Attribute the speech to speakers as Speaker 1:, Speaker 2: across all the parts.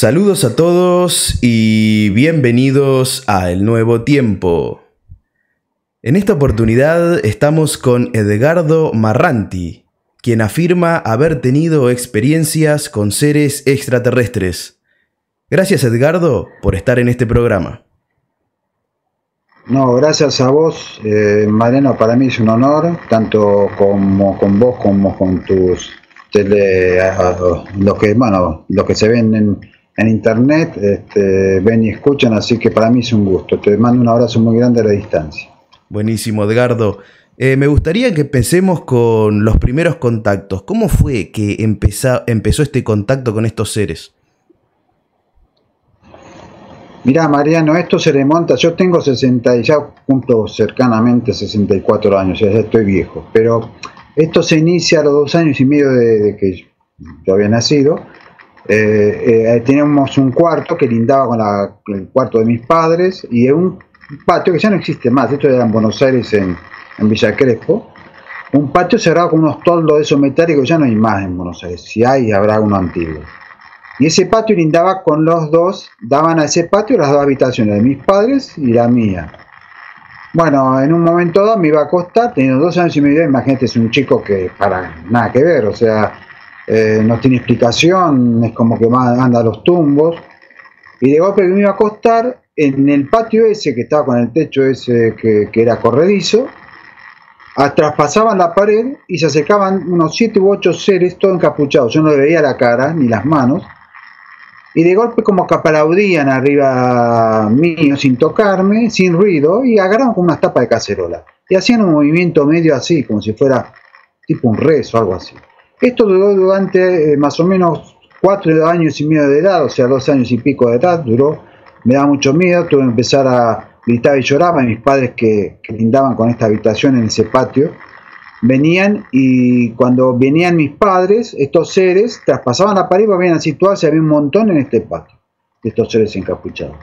Speaker 1: Saludos a todos y bienvenidos a El Nuevo Tiempo. En esta oportunidad estamos con Edgardo Marranti, quien afirma haber tenido experiencias con seres extraterrestres. Gracias Edgardo por estar en este programa.
Speaker 2: No, gracias a vos, eh, para mí es un honor, tanto como con vos como con tus tele, lo que, bueno, lo que se ven en, en internet, este, ven y escuchan, así que para mí es un gusto. Te mando un abrazo muy grande a la distancia.
Speaker 1: Buenísimo, Edgardo. Eh, me gustaría que empecemos con los primeros contactos. ¿Cómo fue que empezó, empezó este contacto con estos seres?
Speaker 2: Mirá, Mariano, esto se remonta. Yo tengo 60 y ya cumplo cercanamente 64 años, ya estoy viejo. Pero esto se inicia a los dos años y medio de que yo había nacido eh, eh, teníamos un cuarto que lindaba con el cuarto de mis padres y un patio que ya no existe más, esto era en Buenos Aires, en, Villa Crespo, un patio cerrado con unos toldos de esos metálicos, ya no hay más en Buenos Aires, si hay habrá uno antiguo. Y ese patio lindaba con los dos, daban a ese patio las dos habitaciones de mis padres y la mía. Bueno, en un momento dado me iba a acostar, teniendo dos años y medio, imagínate, es un chico que para nada que ver, o sea, eh, no tiene explicación, es como que anda a los tumbos. Y de golpe me iba a acostar en el patio ese que estaba con el techo ese que, era corredizo, traspasaban la pared y se acercaban unos siete u ocho seres todos encapuchados. Yo no le veía la cara ni las manos. Y de golpe como que aplaudían arriba mío sin tocarme, sin ruido, y agarraban con una tapa de cacerola. Y hacían un movimiento medio así, como si fuera tipo un rezo o algo así. Esto duró durante eh, más o menos cuatro años y medio de edad, o sea, dos años y pico de edad, duró, me da mucho miedo, tuve que empezar a gritar y lloraba, mis padres que, que lindaban con esta habitación en ese patio, venían y cuando venían mis padres, estos seres traspasaban la pared y venían a situarse, había un montón en este patio, estos seres encapuchados.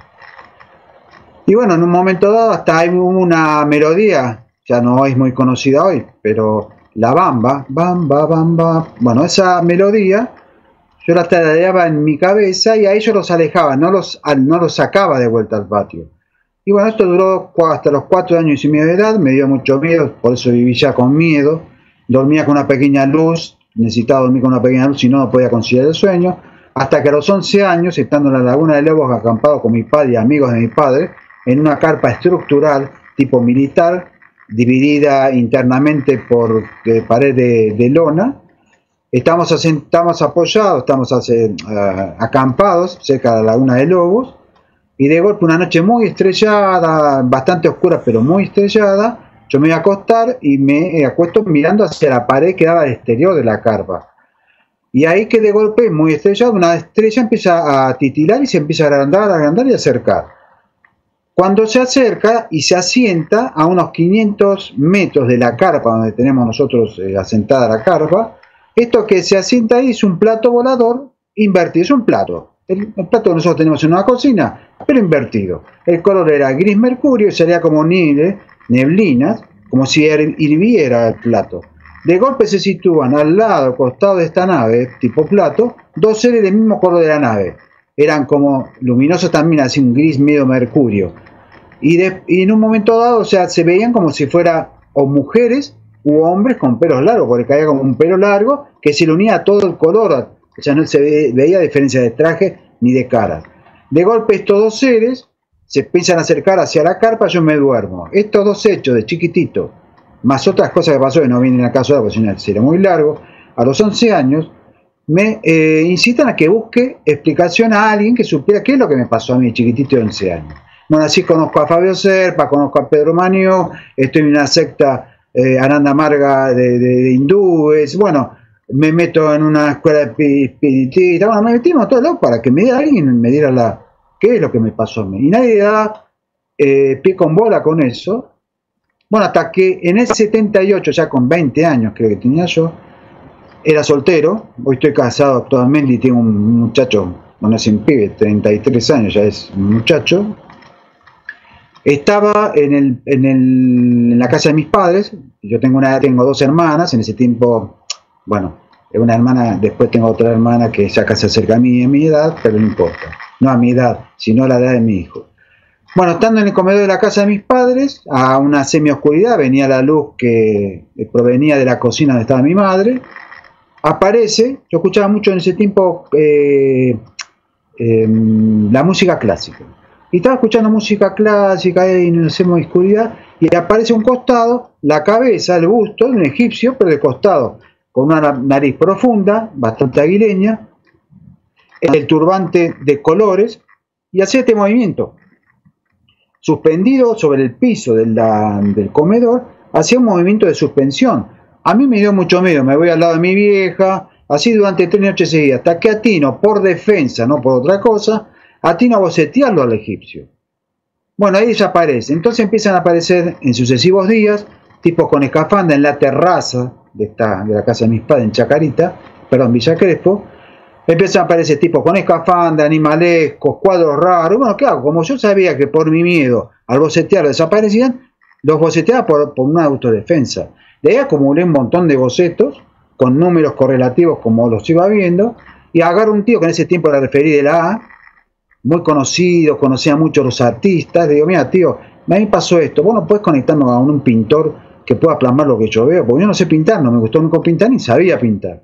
Speaker 2: Y bueno, en un momento dado hasta hay una melodía, ya no es muy conocida hoy, pero la bamba, bamba, bamba. Bueno, esa melodía yo la tarareaba en mi cabeza y a ellos los alejaba, no los, no los sacaba de vuelta al patio. Y bueno, esto duró hasta los cuatro años y medio de edad, me dio mucho miedo, por eso viví ya con miedo. Dormía con una pequeña luz, necesitaba dormir con una pequeña luz, si no, no podía conciliar el sueño. Hasta que a los 11 años, estando en la laguna de Lobos, acampado con mi padre y amigos de mi padre, en una carpa estructural tipo militar, dividida internamente por pared de, lona. Estamos, estamos apoyados, estamos eh, acampados cerca de la laguna de Lobos y de golpe una noche muy estrellada, bastante oscura pero muy estrellada, yo me voy a acostar y me acuesto mirando hacia la pared que daba al exterior de la carpa. Y ahí que de golpe, muy estrellado, una estrella empieza a titilar y se empieza a agrandar, agrandar y acercar. Cuando se acerca y se asienta a unos 500 metros de la carpa donde tenemos nosotros eh, asentada la carpa, esto que se asienta ahí es un plato volador invertido, es un plato. El, plato que nosotros tenemos en una cocina, pero invertido. El color era gris mercurio y sería como nieve, neblinas, como si hirviera el plato. De golpe se sitúan al lado, costado de esta nave, tipo plato, dos seres del mismo color de la nave. Eran como luminosos también, así un gris medio mercurio y, en un momento dado, o sea, se veían como si fuera o mujeres u hombres con pelos largos, porque caía como un pelo largo que se le unía a todo el color, o sea, no se veía diferencia de traje ni de cara. De golpe estos dos seres se empiezan a acercar hacia la carpa, yo me duermo. Estos dos hechos de chiquitito, más otras cosas que pasó que no vienen a caso de la porque era muy largo, a los 11 años, me eh, incitan a que busque explicación a alguien que supiera qué es lo que me pasó a mí, chiquitito de 11 años. Bueno, así conozco a Fabio Serpa, conozco a Pedro Manio, estoy en una secta eh, Aranda Marga de, hindúes, bueno, me meto en una escuela espiritista, bueno, me metimos todo para que me diera alguien, me diera la, qué es lo que me pasó a mí. Y nadie da eh, pie con bola con eso. Bueno, hasta que en el 78, ya con 20 años creo que tenía yo, era soltero, hoy estoy casado actualmente y tengo un muchacho, bueno, es un pibe, 33 años, ya es un muchacho, estaba en, el, en, el, en, la casa de mis padres, yo tengo, una, tengo dos hermanas, en ese tiempo, bueno, una hermana, después tengo otra hermana que ya casi acerca a mí en mi edad, pero no importa. No a mi edad, sino a la edad de mi hijo. Bueno, estando en el comedor de la casa de mis padres, a una semioscuridad venía la luz que provenía de la cocina donde estaba mi madre. Aparece, yo escuchaba mucho en ese tiempo eh, em, la música clásica. Y estaba escuchando música clásica en una semioscuridad y aparece un costado, la cabeza, el busto un egipcio, pero de costado con una nariz profunda, bastante aguileña, el turbante de colores, y hacía este movimiento. Suspendido sobre el piso del comedor, hacía un movimiento de suspensión. A mí me dio mucho miedo, me voy al lado de mi vieja, así durante tres noches seguidas, hasta que atino, por defensa, no por otra cosa, atino a bocetearlo al egipcio. Bueno, ahí desaparece. Entonces empiezan a aparecer en sucesivos días tipos con escafanda en la terraza de, esta, de la casa de mis padres en Chacarita, perdón, Villa Crespo, empiezan a aparecer tipos con escafanda, animalescos, cuadros raros. Bueno, ¿qué hago? Como yo sabía que por mi miedo al bocetear desaparecían, los boceteaba por, por una autodefensa. De ahí acumulé un montón de bocetos con números correlativos como los iba viendo, y agarro un tío que en ese tiempo era referí de la A, muy conocido, conocía mucho a los artistas, digo, mira tío, a mí pasó esto, vos no puedes conectarnos a un pintor que pueda plasmar lo que yo veo, porque yo no sé pintar, no me gustó nunca pintar ni sabía pintar.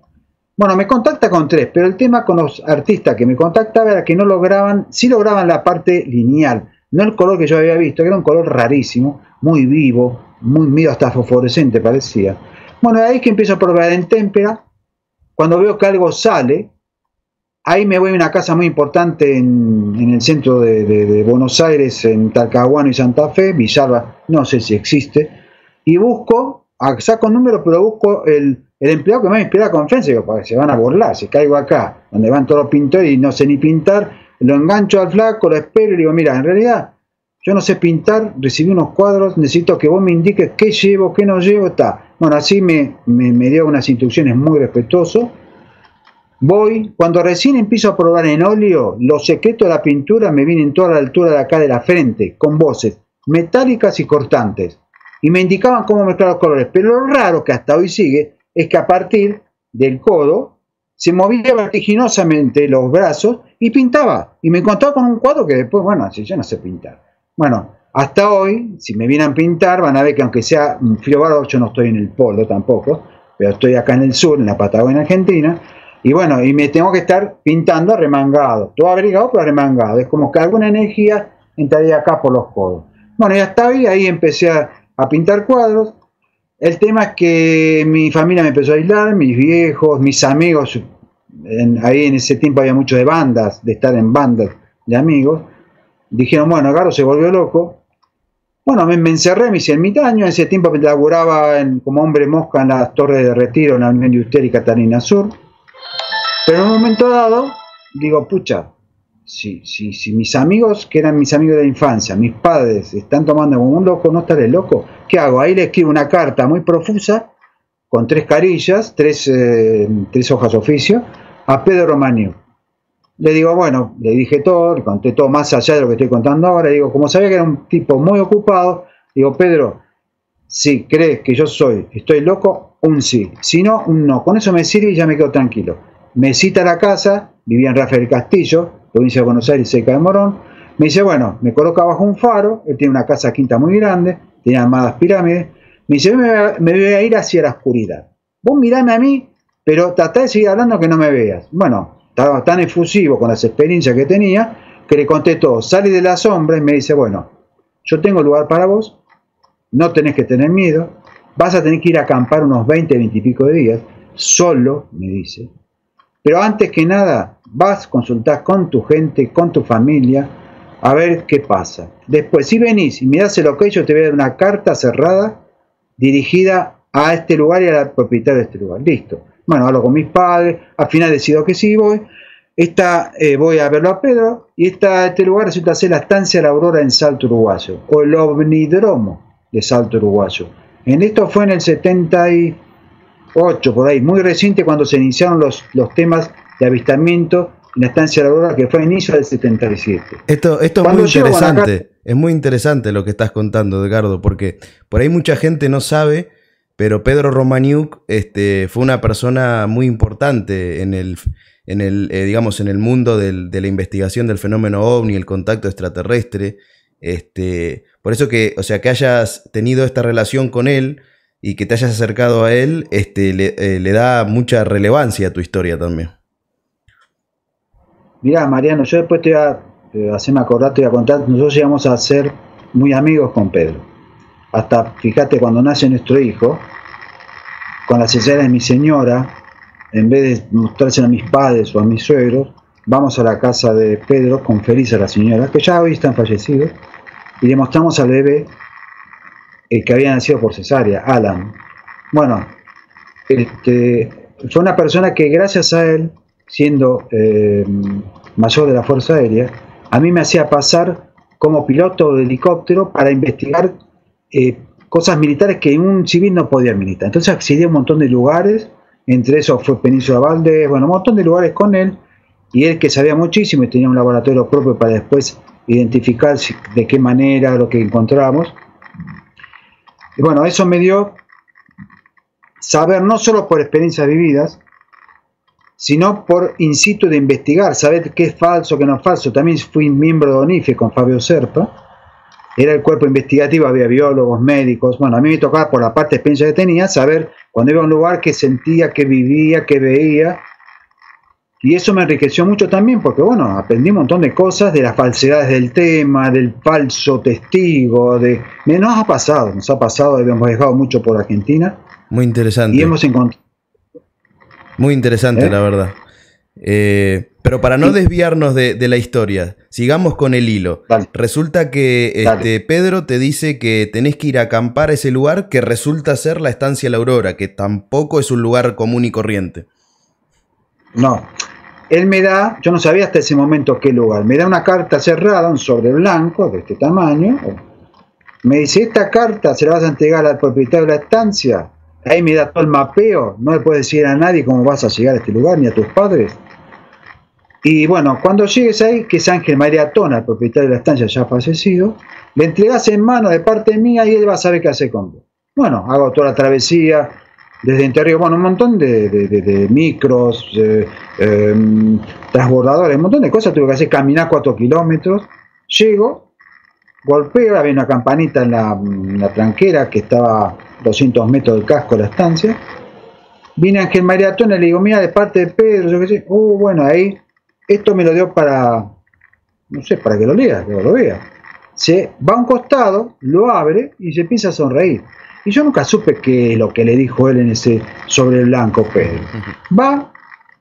Speaker 2: Bueno, me contacta con tres, pero el tema con los artistas que me contactaba era que no lograban, sí lograban la parte lineal, no el color que yo había visto, que era un color rarísimo, muy vivo, muy medio hasta fosforescente parecía. Bueno, ahí que empiezo a probar en témpera, cuando veo que algo sale, ahí me voy a una casa muy importante en, el centro de, Buenos Aires, en Talcahuano y Santa Fe, Villalba, no sé si existe, y busco, saco un número, pero busco el, empleado que me inspira confianza, digo, porque se van a burlar, si caigo acá, donde van todos los pintores y no sé ni pintar, lo engancho al flaco, lo espero y digo, mira, en realidad yo no sé pintar, recibí unos cuadros, necesito que vos me indiques qué llevo, qué no llevo, está. Bueno, así me, me, dio unas instrucciones muy respetuoso. Voy, cuando recién empiezo a probar en óleo, los secretos de la pintura me vienen toda la altura de acá de la frente, con voces metálicas y cortantes y me indicaban cómo mezclar los colores. Pero lo raro que hasta hoy sigue es que a partir del codo se movía vertiginosamente los brazos y pintaba. Y me encontraba con un cuadro que después, bueno, así yo no sé pintar. Bueno, hasta hoy, si me vienen a pintar, van a ver que aunque sea un frío bárbaro, yo no estoy en el polo tampoco, pero estoy acá en el sur, en la Patagonia Argentina, y bueno, y me tengo que estar pintando remangado, todo abrigado pero remangado, es como que alguna energía entraría acá por los codos. Bueno, y hasta hoy ahí empecé a, a pintar cuadros. El tema es que mi familia me empezó a aislar, mis viejos, mis amigos, ahí en ese tiempo había mucho de bandas, de estar en bandas de amigos. Dijeron, bueno, Garo se volvió loco. Bueno, me, encerré, me hice ermitaño. En ese tiempo me laburaba como hombre mosca en las torres de retiro en la Unión Industrial y Catalina Sur. Pero en un momento dado, digo, pucha, si, si, si mis amigos, que eran mis amigos de la infancia, mis padres, están tomando como un loco, ¿no estaré loco? ¿Qué hago? Ahí le escribo una carta muy profusa, con tres carillas, tres, eh, tres hojas oficio, a Pedro Romanio. Le digo, bueno, le dije todo, le conté todo más allá de lo que estoy contando ahora. Digo, como sabía que era un tipo muy ocupado, digo, Pedro, si crees que yo soy, estoy loco, un sí. Si no, un no. Con eso me sirve y ya me quedo tranquilo. Me cita a la casa, vivía en Rafael Castillo, provincia de Buenos Aires, cerca de Morón. Me dice, bueno, me coloca bajo un faro, él tiene una casa quinta muy grande, tiene armadas pirámides. Me dice, me, voy a ir hacia la oscuridad. Vos mirame a mí, pero tratá de seguir hablando que no me veas. Bueno, estaba tan efusivo con las experiencias que tenía, que le todo. Sale de la sombra y me dice, bueno, yo tengo lugar para vos, no tenés que tener miedo, vas a tener que ir a acampar unos 20, 20 y pico de días, solo, me dice. Pero antes que nada, vas, consultás con tu gente, con tu familia, a ver qué pasa. Después, si venís y me das el ok, yo te voy a dar una carta cerrada dirigida a este lugar y a la propietaria de este lugar. Listo. Bueno, hablo con mis padres, al final decido que sí voy. Esta, eh, voy a verlo a Pedro y esta, este lugar resulta ser la estancia de la Aurora en Salto Uruguayo o el ovnidromo de Salto Uruguayo. En esto fue en el 78, por ahí, muy reciente cuando se iniciaron los, los temas de avistamiento en la estancia de la Aurora que fue a inicio del 77.
Speaker 1: Esto, esto es muy interesante, es muy interesante lo que estás contando, Edgardo, porque por ahí mucha gente no sabe pero Pedro Romaniuk este, fue una persona muy importante en el, en el eh, digamos, en el mundo de la investigación del fenómeno ovni, el contacto extraterrestre. Este, por eso que, o sea, que hayas tenido esta relación con él y que te hayas acercado a él, este, le, eh, le da mucha relevancia a tu historia también.
Speaker 2: Mirá, Mariano, yo después te voy a hacerme acordar, te voy a contar, nosotros llegamos a ser muy amigos con Pedro. Hasta, fíjate, cuando nace nuestro hijo, con la cesárea de mi señora, en vez de mostrárselo a mis padres o a mis suegros, vamos a la casa de Pedro con Feliz a la señora, que ya hoy están fallecidos, y le mostramos al bebé el que había nacido por cesárea, Alan. Bueno, este, fue una persona que gracias a él siendo eh, mayor de la Fuerza Aérea, a mí me hacía pasar como piloto de helicóptero para investigar eh, cosas militares que un civil no podía militar. Entonces accedí a un montón de lugares, entre esos fue Península Valdés, bueno, un montón de lugares con él, y él que sabía muchísimo y tenía un laboratorio propio para después identificar de qué manera lo que encontramos. Y bueno, eso me dio saber no solo por experiencias vividas, sino por incito de investigar, saber qué es falso, qué no es falso. También fui miembro de ONIFE con Fabio Serpa, era el cuerpo investigativo, había biólogos, médicos. Bueno, a mí me tocaba por la parte de experiencia que tenía saber cuando iba a un lugar qué sentía, qué vivía, qué veía. Y eso me enriqueció mucho también porque, bueno, aprendí un montón de cosas de las falsedades del tema, del falso testigo, de... Nos ha pasado, nos ha pasado, hemos viajado mucho por Argentina.
Speaker 1: Muy interesante.
Speaker 2: Y hemos encontrado
Speaker 1: muy interesante, ¿Eh? la verdad. Eh, pero para no desviarnos de, de, la historia, sigamos con el hilo.
Speaker 2: Dale.
Speaker 1: Resulta que este, Pedro te dice que tenés que ir a acampar a ese lugar que resulta ser la estancia La Aurora, que tampoco es un lugar común y corriente.
Speaker 2: No, él me da, yo no sabía hasta ese momento qué lugar, me da una carta cerrada, un sobre blanco de este tamaño. Me dice, esta carta se la vas a entregar al propietario de la estancia ahí me da todo el mapeo, no le puedes decir a nadie cómo vas a llegar a este lugar, ni a tus padres. Y bueno, cuando llegues ahí, que es Ángel María Tona, el propietario de la estancia ya fallecido, le entregas en mano de parte mía y él va a saber qué hacer con vos. Bueno, hago toda la travesía, desde interior, bueno, un montón de, de, de, micros, eh, transbordadores, un montón de cosas, tuve que hacer caminar cuatro kilómetros, llego, golpeo, había una campanita en la, la tranquera que estaba 200 metros del casco de la estancia. Vine a Ángel Maratón y le digo, mira, de parte de Pedro, yo qué sé, uh, bueno, ahí, esto me lo dio para, no sé, para que lo lea, que lo vea. Se va a un costado, lo abre y se empieza a sonreír. Y yo nunca supe que lo que le dijo él en ese sobre blanco Pedro. Va,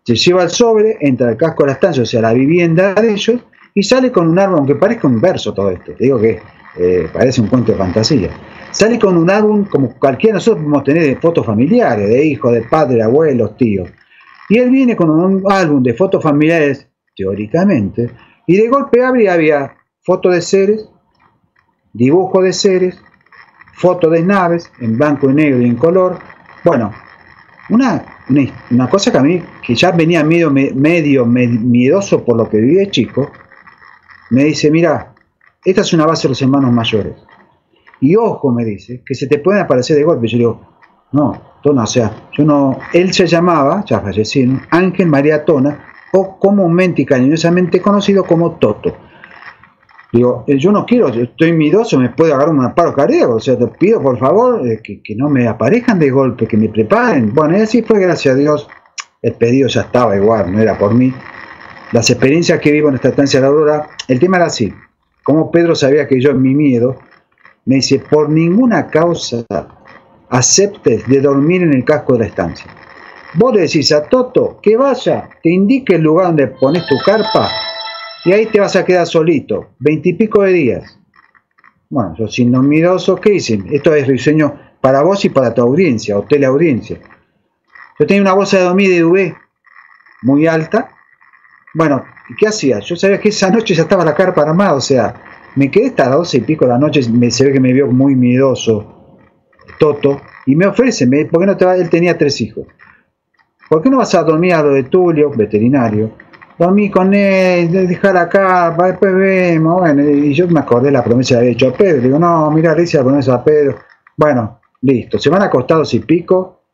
Speaker 2: se lleva el sobre, entra al casco de la estancia, o sea, la vivienda de ellos, y sale con un árbol, aunque parezca un verso todo esto. Te digo que eh, parece un cuento de fantasía. Sale con un álbum como cualquiera de nosotros podemos tener de fotos familiares, de hijos, de padres, abuelos, tíos. Y él viene con un álbum de fotos familiares, teóricamente, y de golpe y había fotos de seres, dibujo de seres, fotos de naves en blanco y negro y en color. Bueno, una, una, cosa que a mí, que ya venía medio, medio miedoso por lo que vivía chico, me dice, mira, esta es una base de los hermanos mayores. Y ojo, me dice, que se te pueden aparecer de golpe. Yo digo, no, Tona, o sea, yo no. Él se llamaba, ya Ángel María Tona, o comúnmente y cariñosamente conocido como Toto. Digo, yo no quiero, estoy miedoso, me puede agarrar un paro cardíaco, o sea, te pido por favor eh, que, que, no me aparezcan de golpe, que me preparen. Bueno, y así fue, gracias a Dios, el pedido ya estaba igual, no era por mí. Las experiencias que vivo en esta estancia de la Aurora, el tema era así, como Pedro sabía que yo en mi miedo, me dice, por ninguna causa aceptes de dormir en el casco de la estancia. Vos decís a Toto que vaya, te indique el lugar donde pones tu carpa y ahí te vas a quedar solito, veintipico de días. Bueno, yo sin miedoso, ¿qué dicen? Esto es diseño para vos y para tu audiencia o teleaudiencia. Yo tenía una bolsa de dormir de UV muy alta. Bueno, ¿qué hacía? Yo sabía que esa noche ya estaba la carpa armada, o sea, me quedé hasta las doce y pico de la noche, me, se ve que me vio muy miedoso Toto, y me ofrece, me, ¿por qué no te va? Él tenía tres hijos. ¿Por qué no vas a dormir a lo de Tulio, veterinario? Dormí con él, dejar acá, después vemos, bueno, y yo me acordé la promesa que había hecho a Pedro, digo, no, mira, le hice la promesa a Pedro. Bueno, listo, se van acostados y pico,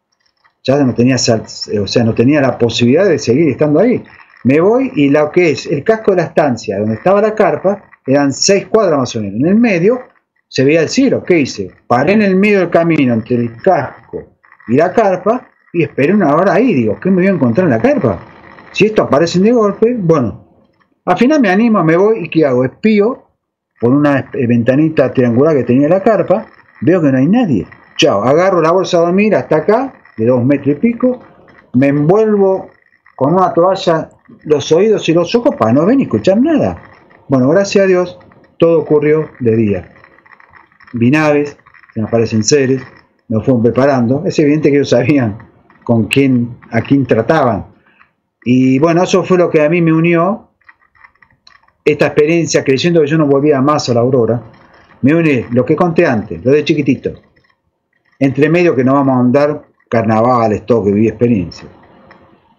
Speaker 2: ya no tenía, o sea, no tenía la posibilidad de seguir estando ahí. Me voy y lo que es el casco de la estancia, donde estaba la carpa, eran seis cuadras más o menos. En el medio se veía el cielo. ¿Qué hice? Paré en el medio del camino entre el casco y la carpa y esperé una hora ahí. Digo, ¿qué me voy a encontrar en la carpa? Si esto aparece de golpe, bueno, al final me animo, me voy y ¿qué hago? Espío por una ventanita triangular que tenía la carpa, veo que no hay nadie. Chao, agarro la bolsa de dormir hasta acá, de dos metros y pico, me envuelvo con una toalla los oídos y los ojos para no ver ni escuchar nada. Bueno, gracias a Dios, todo ocurrió de día. Vi naves, se me aparecen seres, nos fueron preparando. Es evidente que ellos sabían con quién, a quién trataban. Y bueno, eso fue lo que a mí me unió, esta experiencia, creyendo que yo no volvía más a la aurora, me une lo que conté antes, lo de chiquitito. Entre medio que no vamos a andar carnavales, todo que viví experiencia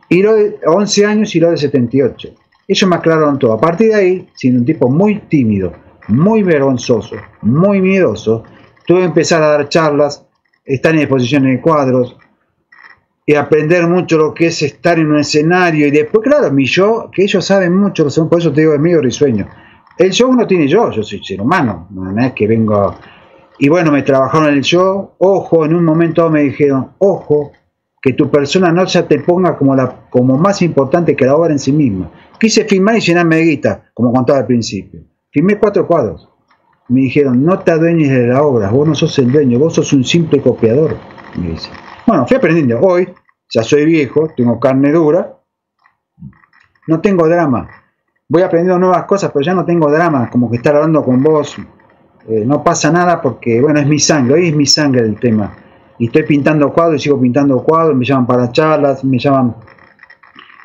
Speaker 2: y lo de 11 años y lo de 78. Ellos me aclararon todo. A partir de ahí, siendo un tipo muy tímido, muy vergonzoso, muy miedoso, tuve que empezar a dar charlas, estar en exposiciones de cuadros y aprender mucho lo que es estar en un escenario. Y después, claro, mi yo, que ellos saben mucho, por eso te digo, es medio risueño. El show no tiene yo, yo soy ser humano, no es que vengo... Y bueno, me trabajaron en el show, ojo, en un momento me dijeron, ojo, que tu persona no se te ponga como, la, como más importante que la obra en sí misma. Quise filmar y llenarme de como contaba al principio. Filmé cuatro cuadros. Me dijeron, no te adueñes de la obra, vos no sos el dueño, vos sos un simple copiador. Me dice. Bueno, fui aprendiendo. Hoy, ya soy viejo, tengo carne dura, no tengo drama. Voy aprendiendo nuevas cosas, pero ya no tengo drama, como que estar hablando con vos. Eh, no pasa nada porque, bueno, es mi sangre, hoy es mi sangre el tema y estoy pintando cuadros y sigo pintando cuadros, me llaman para charlas, me llaman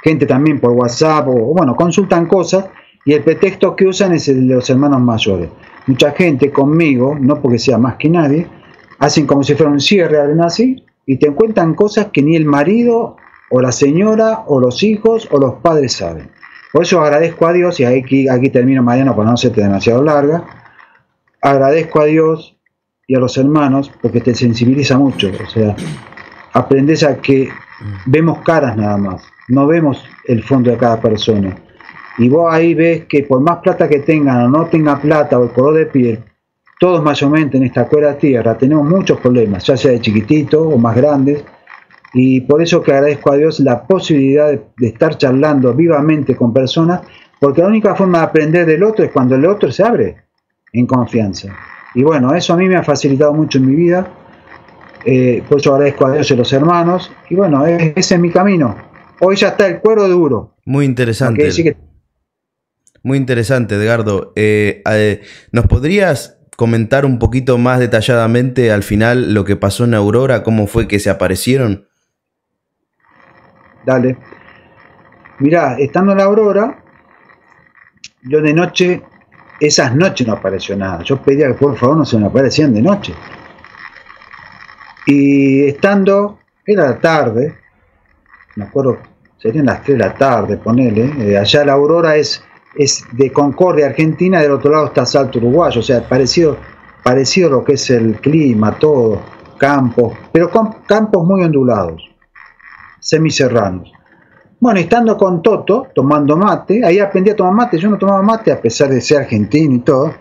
Speaker 2: gente también por WhatsApp, o bueno, consultan cosas y el pretexto que usan es el de los hermanos mayores. Mucha gente conmigo, no porque sea más que nadie, hacen como si fuera un cierre, algo así, y te cuentan cosas que ni el marido, o la señora, o los hijos, o los padres saben. Por eso agradezco a Dios, y aquí, termino Mariano para no hacerte demasiado larga, agradezco a Dios y a los hermanos porque te sensibiliza mucho. O sea, aprendes a que vemos caras nada más, no vemos el fondo de cada persona. Y vos ahí ves que por más plata que tengan o no tengan plata o el color de piel, todos mayormente en esta cuera tierra tenemos muchos problemas, ya sea de chiquititos o más grandes. Y por eso que agradezco a Dios la posibilidad de, de estar charlando vivamente con personas, porque la única forma de aprender del otro es cuando el otro se abre en confianza. Y bueno, eso a mí me ha facilitado mucho en mi vida. Eh, por eso agradezco a Dios y a los hermanos. Y bueno, ese es mi camino. Hoy ya está el cuero duro.
Speaker 1: Muy interesante. Muy interesante, Edgardo. Eh, eh, ¿Nos podrías comentar un poquito más detalladamente al final lo que pasó en Aurora? ¿Cómo fue que se aparecieron?
Speaker 2: Dale. Mirá, estando en la Aurora, yo de noche esas noches no apareció nada. Yo pedía que por favor no se me aparecían de noche. Y estando, era la tarde, me acuerdo, serían las 3 de la tarde, ponele, eh, allá la aurora es, es de Concordia, Argentina, del otro lado está Salto Uruguayo, o sea, parecido, parecido a lo que es el clima, todo, campos, pero con campos muy ondulados, semiserranos. Bueno, estando con Toto, tomando mate, ahí aprendí a tomar mate, yo no tomaba mate a pesar de ser argentino y todo.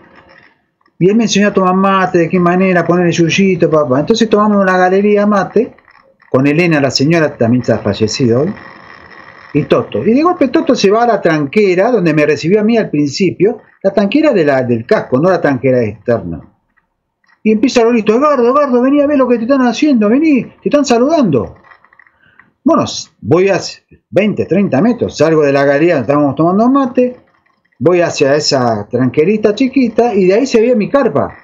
Speaker 2: Y él me enseñó a tomar mate, de qué manera, poner el yuyito, papá. Entonces tomamos una galería mate, con Elena, la señora, también está fallecido hoy, y Toto. Y de golpe Toto se va a la tranquera, donde me recibió a mí al principio, la tranquera del casco, no la tranquera externa. Y empieza a grito, Gardo, Gardo, vení a ver lo que te están haciendo, vení, te están saludando. Bueno, voy a 20, 30 metros, salgo de la galería, estábamos tomando mate, voy hacia esa tranquerita chiquita y de ahí se ve mi carpa.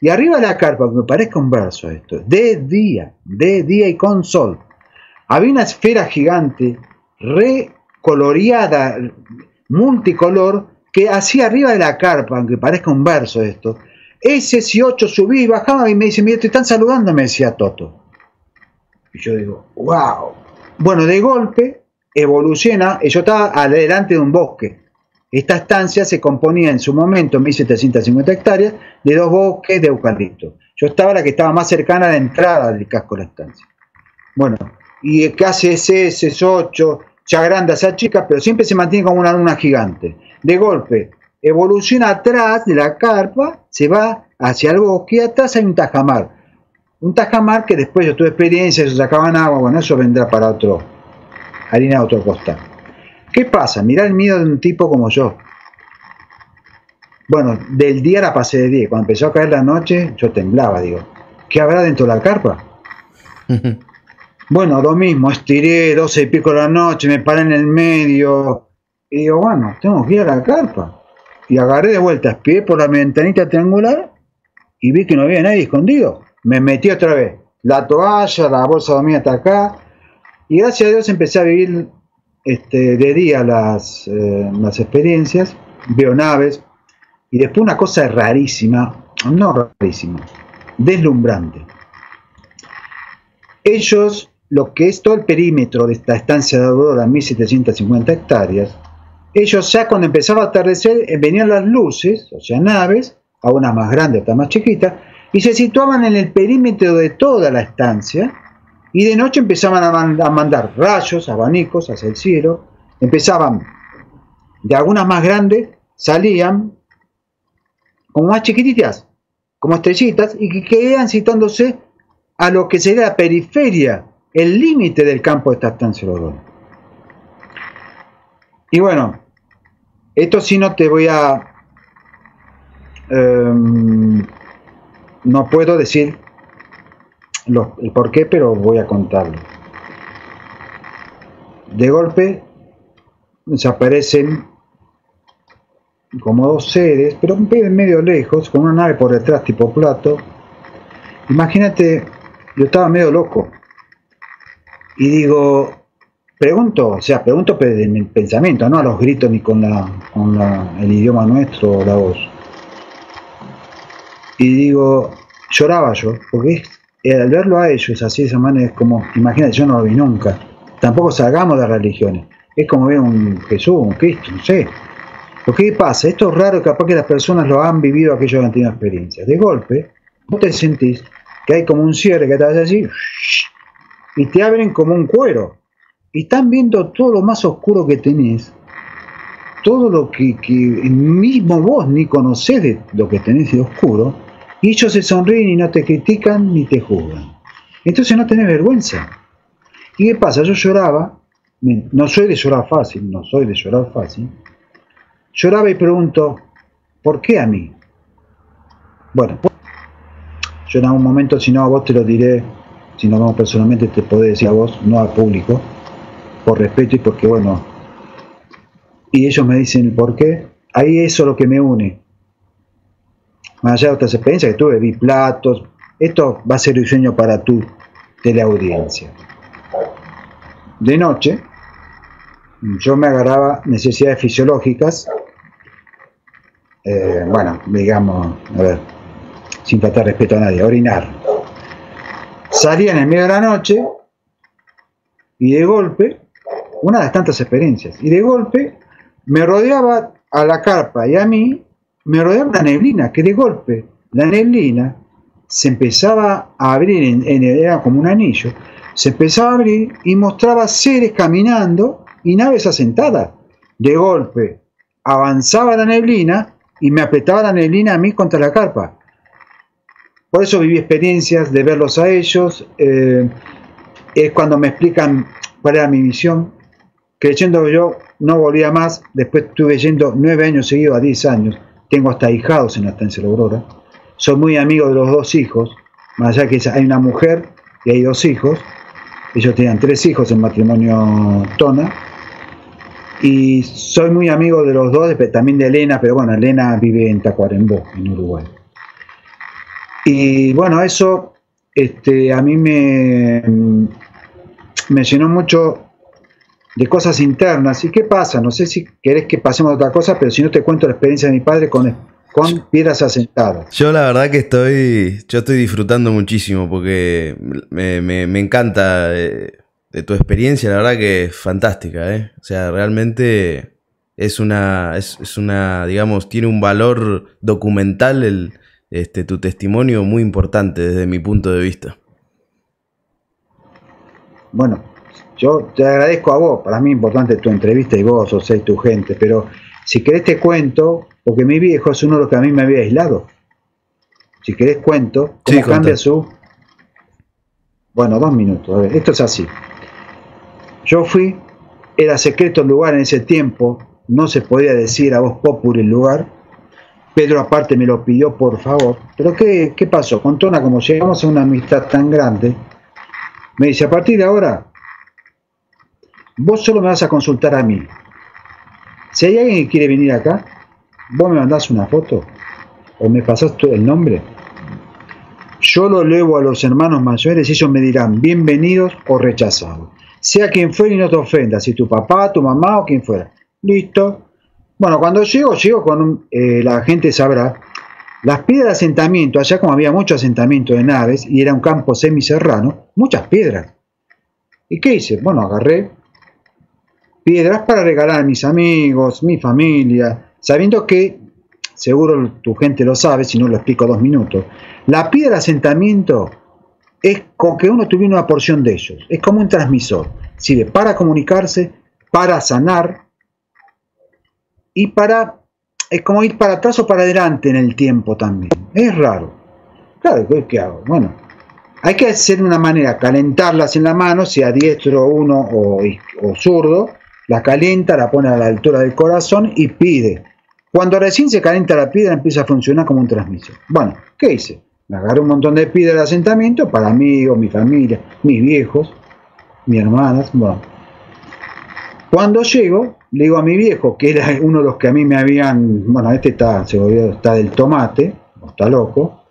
Speaker 2: Y arriba de la carpa, me parezca un verso esto, de día, de día y con sol. Había una esfera gigante, recoloreada, multicolor, que hacía arriba de la carpa, aunque parezca un verso esto. Ese 8 subí y bajaba y me dice, mira, te están saludando, me decía Toto. Y yo digo, wow, bueno, de golpe evoluciona, yo estaba adelante de un bosque. Esta estancia se componía en su momento, 1750 hectáreas, de dos bosques de eucalipto. Yo estaba la que estaba más cercana a la entrada del casco de la estancia. Bueno, y casi SS, es 8, ya grande, ya chica, pero siempre se mantiene como una luna gigante. De golpe, evoluciona atrás de la carpa, se va hacia el bosque y atrás hay un tajamar. Un tajamar que después yo tuve experiencia, se sacaban agua, bueno, eso vendrá para otro, harina de otro costal. ¿Qué pasa? Mirá el miedo de un tipo como yo. Bueno, del día la pasé de día. Cuando empezó a caer la noche, yo temblaba, digo, ¿qué habrá dentro de la carpa? bueno, lo mismo, estiré 12 y pico de la noche, me paré en el medio. Y digo, bueno, tengo que ir a la carpa. Y agarré de vuelta, espié por la ventanita triangular y vi que no había nadie escondido. Me metí otra vez. La toalla, la bolsa dormía hasta acá. Y gracias a Dios empecé a vivir este, de día las, eh, las experiencias. Veo naves, y después una cosa rarísima, no rarísima, deslumbrante. Ellos, lo que es todo el perímetro de esta estancia de Aurora, 1750 hectáreas, ellos ya cuando empezaba a atardecer eh, venían las luces, o sea, naves, a una más grande, otra más chiquita, y se situaban en el perímetro de toda la estancia, y de noche empezaban a, mandar rayos, abanicos hacia el cielo, empezaban de algunas más grandes, salían como más chiquititas, como estrellitas, y que quedan citándose a lo que sería la periferia, el límite del campo de esta estancia Y bueno, esto sí no te voy a... Em, no puedo decir el por qué, pero voy a contarlo. De golpe desaparecen como dos seres, pero medio lejos, con una nave por detrás tipo plato. Imagínate, yo estaba medio loco. Y digo, pregunto, o sea, pregunto en el pensamiento, no a los gritos ni con, el idioma nuestro o la voz. Y digo, lloraba yo, porque al verlo a ellos así de esa manera es como, imagínate, yo no lo vi nunca. Tampoco salgamos de religiones. Es como ver un Jesús, un Cristo, no sé. Lo que pasa, esto es raro, capaz que las personas lo han vivido aquellos que han tenido experiencias. De golpe, vos te sentís que hay como un cierre que hace así y te abren como un cuero. Y están viendo todo lo más oscuro que tenés, todo lo que, mismo vos ni conocés de lo que tenés de oscuro, y ellos se sonríen y no te critican ni te juzgan. Entonces no tenés vergüenza. ¿Y qué pasa? Yo lloraba, no soy de llorar fácil, no soy de llorar fácil, Lloraba y pregunto, ¿por qué a mí? Bueno, yo en algún momento, si no a vos te lo diré, si no vamos personalmente, te puedo decir a vos, no al público, por respeto y porque, bueno, y ellos me dicen por qué, ahí eso es lo que me une. Más allá de otras experiencias que tuve, vi platos, esto va a ser un sueño para tu teleaudiencia. De noche, yo me agarraba necesidades fisiológicas eh, bueno, digamos, a ver, sin faltar respeto a nadie, orinar. Salía en el medio de la noche y de golpe, una de tantas experiencias, y de golpe me rodeaba a la carpa y a mí, me rodeaba una neblina, que de golpe la neblina se empezaba a abrir, en, era como un anillo, se empezaba a abrir y mostraba seres caminando y naves asentadas. De golpe avanzaba la neblina y me apretaba la neblina a mí contra la carpa. Por eso viví experiencias de verlos a ellos. Eh, es cuando me explican cuál era mi misión. Creyendo yo no volvía más. Después estuve yendo nueve años seguidos a diez años. Tengo hasta hijados en la estancia Aurora. Soy muy amigo de los dos hijos. Más allá que hay una mujer y hay dos hijos. Ellos tenían tres hijos en matrimonio Tona y soy muy amigo de los dos, también de Elena, pero bueno, Elena vive en Tacuarembó, en Uruguay. Y bueno, eso este, a mí me, me llenó mucho de cosas internas. ¿Y qué pasa? No sé si querés que pasemos a otra cosa, pero si no te cuento la experiencia de mi padre con, con piedras asentadas.
Speaker 1: Yo la verdad que estoy, yo estoy disfrutando muchísimo porque me, me, encanta... Eh, de tu experiencia, la verdad que es fantástica, ¿eh? O sea, realmente es una, es, una, digamos, tiene un valor documental el, este, tu testimonio muy importante desde mi punto de vista.
Speaker 2: Bueno, yo te agradezco a vos, para mí es importante tu entrevista y vos, o sea, tu gente, pero si querés te cuento, porque mi viejo es uno de los que a mí me había aislado. Si querés cuento, ¿cómo cambia su... Bueno, dos minutos, a ver, esto es así. Yo fui, era secreto el lugar en ese tiempo, no se podía decir a vos populi el lugar. Pedro aparte me lo pidió por favor. Pero ¿qué, qué pasó? Con Tona, como llegamos a una amistad tan grande, me dice, a partir de ahora, vos solo me vas a consultar a mí. Si hay alguien que quiere venir acá, vos me mandás una foto o me pasás el nombre. Yo lo leo a los hermanos mayores y ellos me dirán bienvenidos o rechazados. Sea quien fuera y no te ofenda, si tu papá, tu mamá o quien fuera. Listo. Bueno, cuando llego, llego con eh, la gente sabrá. Las piedras de asentamiento, allá como había mucho asentamiento de naves y era un campo semiserrano, muchas piedras. ¿Y qué hice? Bueno, agarré piedras para regalar a mis amigos, mi familia, sabiendo que, seguro tu gente lo sabe, si no lo explico dos minutos, la piedra de asentamiento es como que uno tuviera una porción de ellos, es como un transmisor, sirve para comunicarse, para sanar, y para, es como ir para atrás o para adelante en el tiempo también. Es raro. Claro, ¿qué hago? Bueno, hay que hacer una manera, calentarlas en la mano, sea diestro uno o, o zurdo, la calienta, la pone a la altura del corazón y pide. Cuando recién se calienta la piedra empieza a funcionar como un transmisor. Bueno, ¿qué hice? Me agarré un montón de piedras de asentamiento para amigos, mi familia, mis viejos, mis hermanas. Bueno, cuando llego, le digo a mi viejo, que era uno de los que a mí me habían, bueno, este está, se volvió, está del tomate, está loco,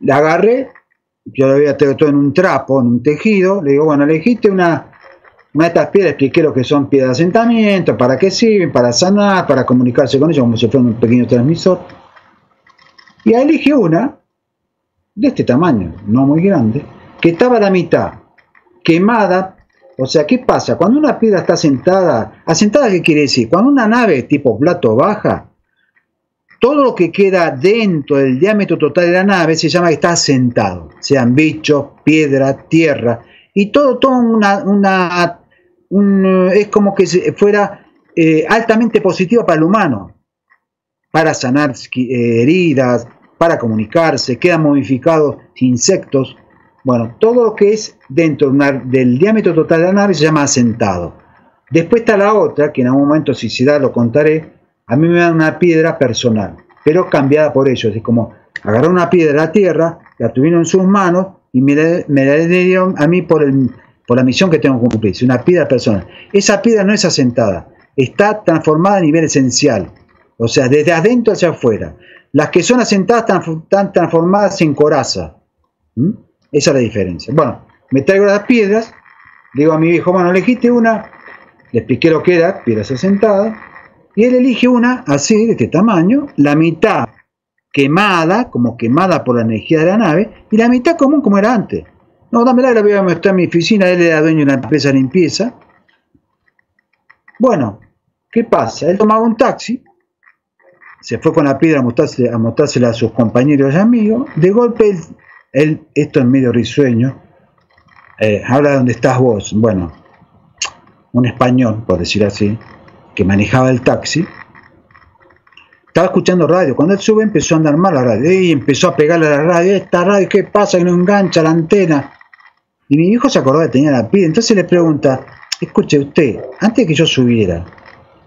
Speaker 2: le agarré, yo lo había todo en un trapo, en un tejido, le digo, bueno, elegiste una, una de estas piedras, expliqué lo que son piedras de asentamiento, para qué sirven, para sanar, para comunicarse con ellos, como si fuera un pequeño transmisor. Y ahí una, de este tamaño, no muy grande, que estaba a la mitad, quemada, o sea, ¿qué pasa? Cuando una piedra está asentada, ¿asentada qué quiere decir? Cuando una nave tipo plato baja, todo lo que queda dentro del diámetro total de la nave se llama que está asentado, sean bichos, piedra, tierra, y todo, todo una, una es como que fuera eh, altamente positivo para el humano, para sanar eh, heridas, para comunicarse, quedan momificados insectos, bueno, todo lo que es dentro del diámetro total de la nave se llama asentado. Después está la otra, que en algún momento si se da lo contaré, a mí me dan una piedra personal, pero cambiada por ellos. Es como agarrar una piedra de la tierra, la tuvieron en sus manos y me la, dieron a mí por, el, por la misión que tengo que cumplir. Es una piedra personal. Esa piedra no es asentada, está transformada a nivel esencial. O sea, desde adentro hacia afuera. Las que son asentadas están, transformadas en coraza. Esa es la diferencia. Bueno, me traigo las piedras, digo a mi viejo, bueno, elegiste una, le expliqué lo que era, piedras asentadas, y él elige una así, de este tamaño, la mitad quemada, como quemada por la energía de la nave, y la mitad común como era antes. No, dámela, la voy a mostrar en mi oficina, él era dueño de una empresa de limpieza. Bueno, ¿qué pasa? Él tomaba un taxi, se fue con la piedra a, mostrársela, a mostrársela a sus compañeros y amigos, de golpe él esto es medio risueño, eh, habla de dónde estás vos. Bueno, un español, por decir así, que manejaba el taxi, estaba escuchando radio. Cuando él sube empezó a andar mal la radio. Y empezó a pegarle a la radio. Esta radio, ¿qué pasa? Que no engancha la antena. Y mi hijo se acordó que tenía la pila. Entonces le pregunta, escuche usted, antes de que yo subiera,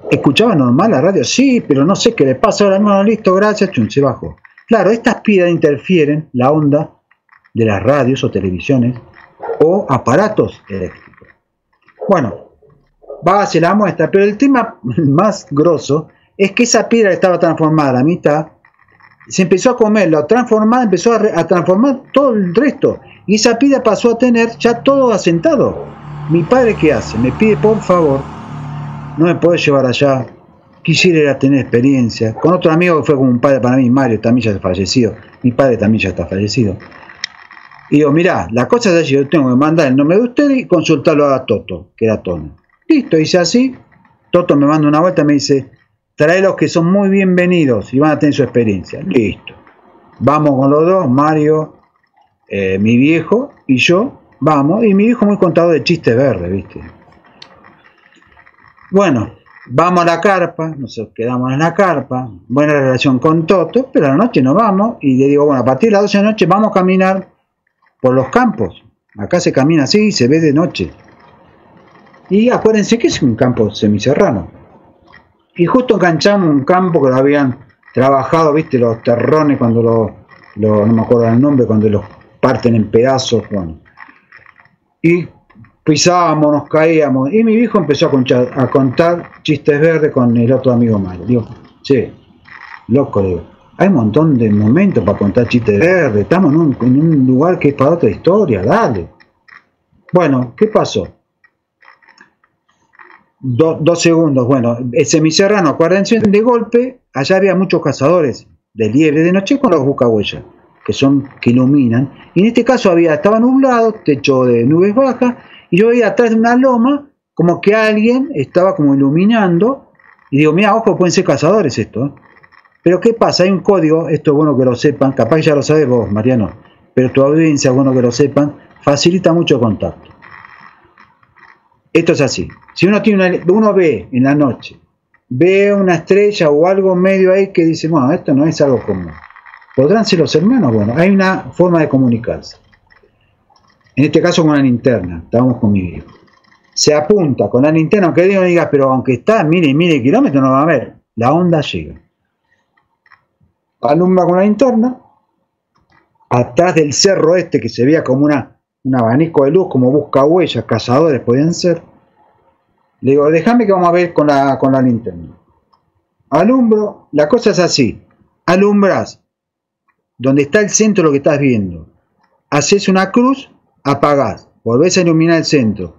Speaker 2: ¿escuchaba normal la radio? Sí, pero no sé qué le pasa. Ahora, no, listo, gracias. Chun, se bajó. Claro, estas piedras interfieren, la onda, de las radios o televisiones o aparatos eléctricos. Bueno, a la muestra, pero el tema más grosso es que esa piedra estaba transformada a la mitad, se empezó a comer, la transformada empezó a, transformar todo el resto, y esa piedra pasó a tener ya todo asentado. Mi padre, ¿qué hace? Me pide, por favor, no me puede llevar allá, quisiera a tener experiencia. Con otro amigo que fue como un padre para mí, Mario, también ya está fallecido. Mi padre también ya está fallecido. Y digo, mirá, la cosa es así, yo tengo que mandar el nombre de usted y consultarlo a Toto, que era Tono. Listo, hice así. Toto me manda una vuelta y me dice, trae los que son muy bienvenidos y van a tener su experiencia. Listo. Vamos con los dos, Mario, eh, mi viejo y yo, vamos, y mi viejo muy contado de chistes verdes, ¿viste? Bueno, vamos a la carpa, nos quedamos en la carpa, buena relación con Toto, pero a la noche nos vamos y le digo, bueno, a partir de las 12 de la noche vamos a caminar por los campos. Acá se camina así y se ve de noche. Y acuérdense que es un campo semicerrano. Y justo enganchamos un campo que lo habían trabajado, viste, los terrones cuando los, no me acuerdo el nombre, cuando los parten en pedazos, bueno. Y pisábamos, nos caíamos, y mi viejo empezó a, contar, chistes verdes con el otro amigo Mario. Digo, che, loco, digo, hay un montón de momentos para contar chistes verdes, estamos en un, lugar que es para otra historia, dale. Bueno, ¿qué pasó? dos segundos, bueno, el semicerrano, acuérdense, de golpe, allá había muchos cazadores de liebre de noche con los buscahuellas, que son, que iluminan, y en este caso había, estaba nublado, techo de nubes bajas, y yo veía atrás de una loma, como que alguien estaba como iluminando, y digo, mira, ojo, pueden ser cazadores esto, ¿eh? Pero ¿qué pasa? Hay un código, esto es bueno que lo sepan, capaz ya lo sabes vos, Mariano, pero tu audiencia es bueno que lo sepan, facilita mucho contacto. Esto es así. Si uno, tiene uno ve en la noche, ve una estrella o algo medio ahí que dice, bueno, esto no es algo común. ¿Podrán ser los hermanos? Bueno, hay una forma de comunicarse. En este caso con la linterna, estábamos con mi viejo. Se apunta con la linterna, aunque diga, diga, pero aunque está mire y mire kilómetros, no va a ver. La onda llega. Alumbra con la linterna, atrás del cerro este que se veía como una un abanico de luz como busca huellas, cazadores podían ser. Le digo, déjame que vamos a ver con la, con la linterna. Alumbro, la cosa es así. Alumbras donde está el centro lo que estás viendo. Haces una cruz, apagás. Volvés a iluminar el centro.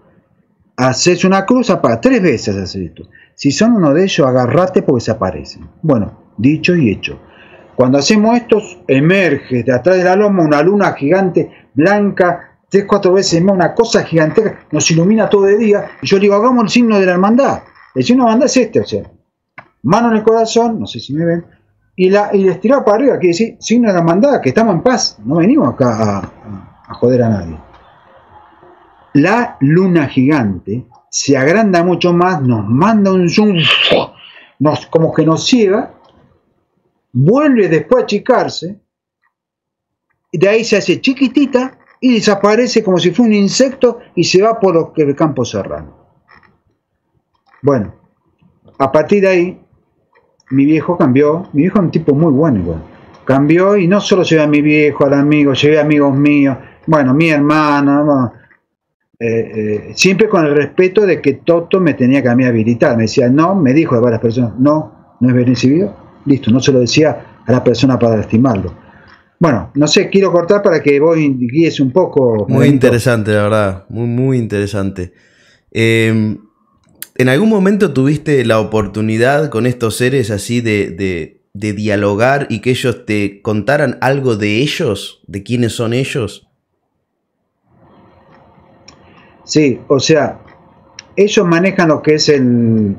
Speaker 2: Haces una cruz, apagás. Tres veces haces esto. Si son uno de ellos, agarrate porque se aparecen. Bueno, dicho y hecho. Cuando hacemos esto, emerge de atrás de la loma una luna gigante, blanca, tres, cuatro veces más, una cosa gigantesca, nos ilumina todo de día. Y yo digo, hagamos el signo de la hermandad. El signo de la hermandad es este, o sea, mano en el corazón, no sé si me ven, y, la, y para arriba, quiere decir signo de la hermandad, que estamos en paz, no venimos acá a, joder a nadie. La luna gigante se agranda mucho más, nos manda un zoom, nos, como que nos ciega, vuelve después a achicarse, y de ahí se hace chiquitita y desaparece como si fuera un insecto y se va por el campo serrano. Bueno, a partir de ahí, mi viejo cambió, mi viejo es un tipo muy bueno igual, cambió y no solo llevé a mi viejo, al amigo, llevé a amigos míos, bueno, mi hermana, eh, eh, siempre con el respeto de que Toto me tenía que a mí habilitar, me decía, no, me dijo a varias personas, no, no es bien recibido, listo, no se lo decía a la persona para estimarlo bueno, no sé, quiero cortar para que vos guíes un poco.
Speaker 1: Muy interesante, la verdad, muy, muy interesante. Em, ¿En algún momento tuviste la oportunidad con estos seres así de, de, dialogar y que ellos te contaran algo de ellos, de quiénes son ellos?
Speaker 2: Sí, o sea, ellos manejan lo que es el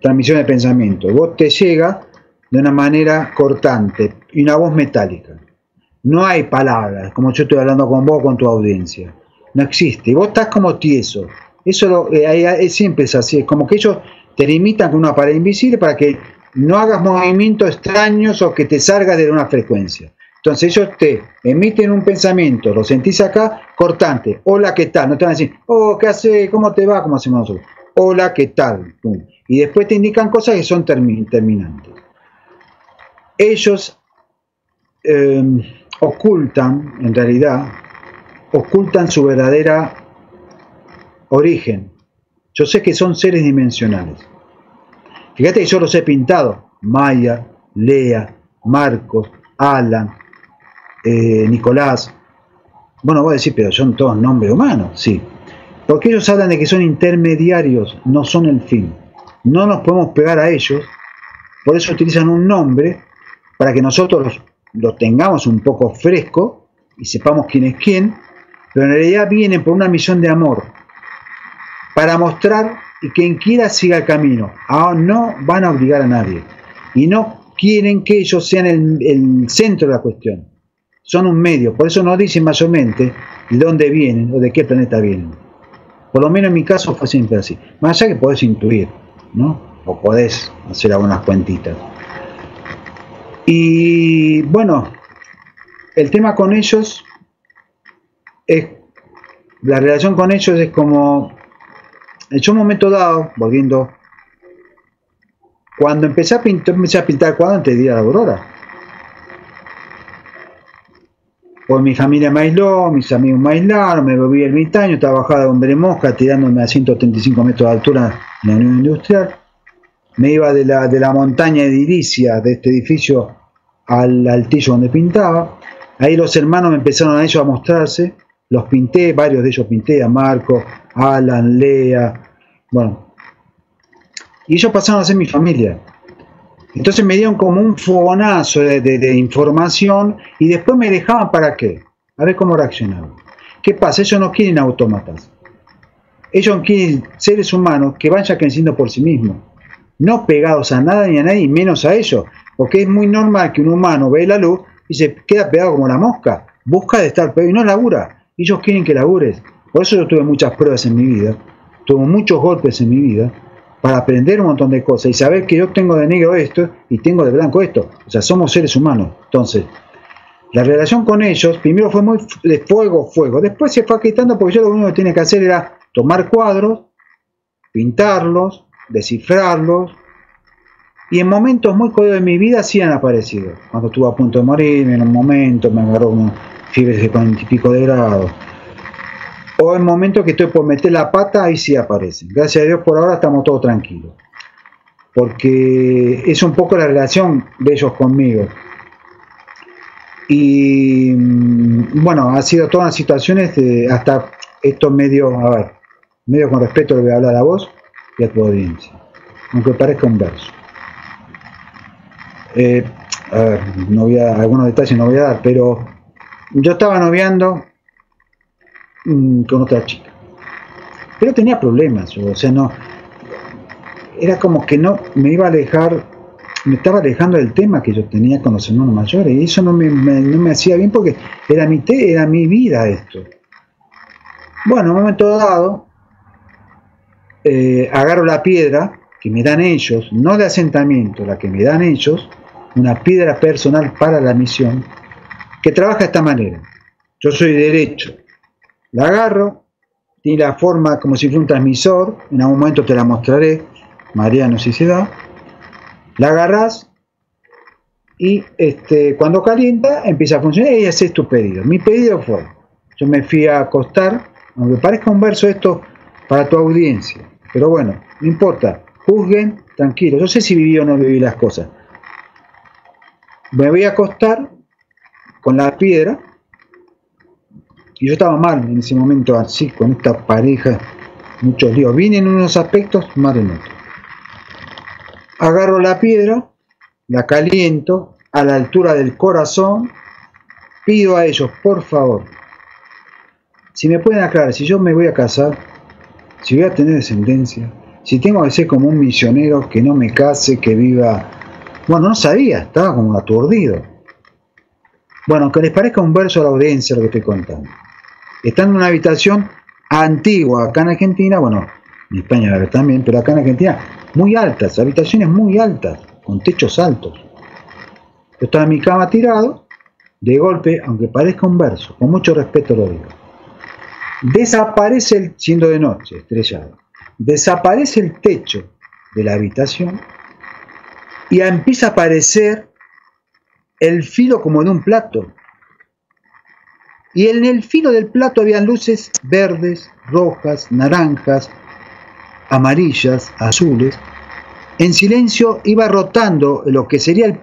Speaker 2: transmisión de pensamiento. Vos te llega de una manera cortante y una voz metálica. No hay palabras, como yo estoy hablando con vos, con tu audiencia. No existe. Vos estás como tieso. Eso lo, eh, siempre es así. Es como que ellos te limitan con una pared invisible para que no hagas movimientos extraños o que te salgas de una frecuencia. Entonces ellos te emiten un pensamiento, lo sentís acá, cortante. Hola, ¿qué tal? No te van a decir, oh, ¿qué hace? ¿Cómo te va? Como hacemos nosotros. Hola, ¿qué tal? Y después te indican cosas que son terminantes. Ellos em, ocultan, en realidad, ocultan su verdadera origen. Yo sé que son seres dimensionales. Fíjate que yo los he pintado. Maya, Lea, Marcos, Alan, eh, Nicolás. Bueno, voy a decir, pero son todos nombres humanos, sí. Porque ellos hablan de que son intermediarios, no son el fin. No nos podemos pegar a ellos, por eso utilizan un nombre para que nosotros lo tengamos un poco fresco y sepamos quién es quién, pero en realidad vienen por una misión de amor, para mostrar y quien quiera siga el camino. Ah, no van a obligar a nadie y no quieren que ellos sean el, centro de la cuestión. son un medio, por eso no dicen mayormente de dónde vienen o de qué planeta vienen. Por lo menos en mi caso fue siempre así. Más allá que podés intuir, ¿no? O podés hacer algunas cuentitas. Y bueno, el tema con ellos es, la relación con ellos es como, en un momento dado, volviendo, cuando empecé a pintar, empecé a pintar cuadros antes de ir a la Aurora. Pues mi familia me aisló, mis amigos me aislaron, me el ermitaño, trabajaba de hombre mosca tirándome a 135 metros de altura en la Industrial. Me iba de la, de la montaña de Iricia, de este edificio, al altillo donde pintaba. Ahí los hermanos me empezaron a ellos a mostrarse, los pinté, varios de ellos pinté, a Marco, Alan, Lea, bueno. Y ellos pasaron a ser mi familia. Entonces me dieron como un fogonazo de, información y después me dejaban para qué. A ver cómo reaccionaban. ¿Qué pasa? Ellos no quieren autómatas. Ellos quieren seres humanos que vayan creciendo por sí mismos. No pegados a nada ni a nadie, menos a ellos. Porque es muy normal que un humano ve la luz y se queda pegado como la mosca. Busca de estar pegado y no labura. Ellos quieren que labures. Por eso yo tuve muchas pruebas en mi vida. Tuve muchos golpes en mi vida para aprender un montón de cosas y saber que yo tengo de negro esto y tengo de blanco esto. O sea, somos seres humanos. Entonces, la relación con ellos primero fue muy de fuego, fuego. Después se fue quitando porque yo lo único que tenía que hacer era tomar cuadros, pintarlos, descifrarlos. Y en momentos muy jodidos de mi vida sí han aparecido. Cuando estuve a punto de morir, en un momento me agarró una fiebre de 40 y pico de grados o en momento que estoy por meter la pata, ahí sí aparecen. Gracias a Dios por ahora estamos todos tranquilos. Porque es un poco la relación de ellos conmigo. Y mm, bueno, ha sido todas situaciones de hasta esto medio, a ver, medio con respeto le voy a hablar a vos y a tu audiencia. Aunque parezca un verso. Eh, no voy a, algunos detalles no voy a dar, pero yo estaba noviando Mm, con otra chica. Pero tenía problemas, o sea, no. Era como que no me iba a alejar, me estaba alejando del tema que yo tenía con los hermanos mayores, y eso no me, no me hacía bien porque era mi, era mi vida esto. Bueno, en un momento dado, eh, agarro la piedra que me dan ellos, no de asentamiento, la que me dan ellos, una piedra personal para la misión, que trabaja de esta manera. Yo soy derecho, la agarro, tiene la forma como si fuera un transmisor, en algún momento te la mostraré, Mariano si se da. La agarras y este, cuando calienta empieza a funcionar y haces tu pedido. Mi pedido fue, yo me fui a acostar, aunque parezca un verso esto para tu audiencia, pero bueno, no importa, juzguen tranquilo, yo sé si viví o no viví las cosas. Me voy a acostar con la piedra y yo estaba mal en ese momento, así, con esta pareja, muchos líos. Vine en unos aspectos, mal en otros. Agarro la piedra, la caliento a la altura del corazón, pido a ellos, por favor, si me pueden aclarar, si yo me voy a casar, si voy a tener descendencia, si tengo que ser como un misionero que no me case, que viva... Bueno, no sabía, estaba como aturdido. Bueno, aunque les parezca un verso a la audiencia lo que estoy contando. Están en una habitación antigua acá en Argentina, bueno, en España también, pero acá en Argentina, muy altas, habitaciones muy altas, con techos altos. Yo estaba en mi cama tirado, de golpe, aunque parezca un verso, con mucho respeto lo digo, desaparece, el, siendo de noche, estrellado, desaparece el techo de la habitación y empieza a aparecer el filo como de un plato, y en el filo del plato habían luces verdes, rojas, naranjas, amarillas, azules. En silencio iba rotando lo que sería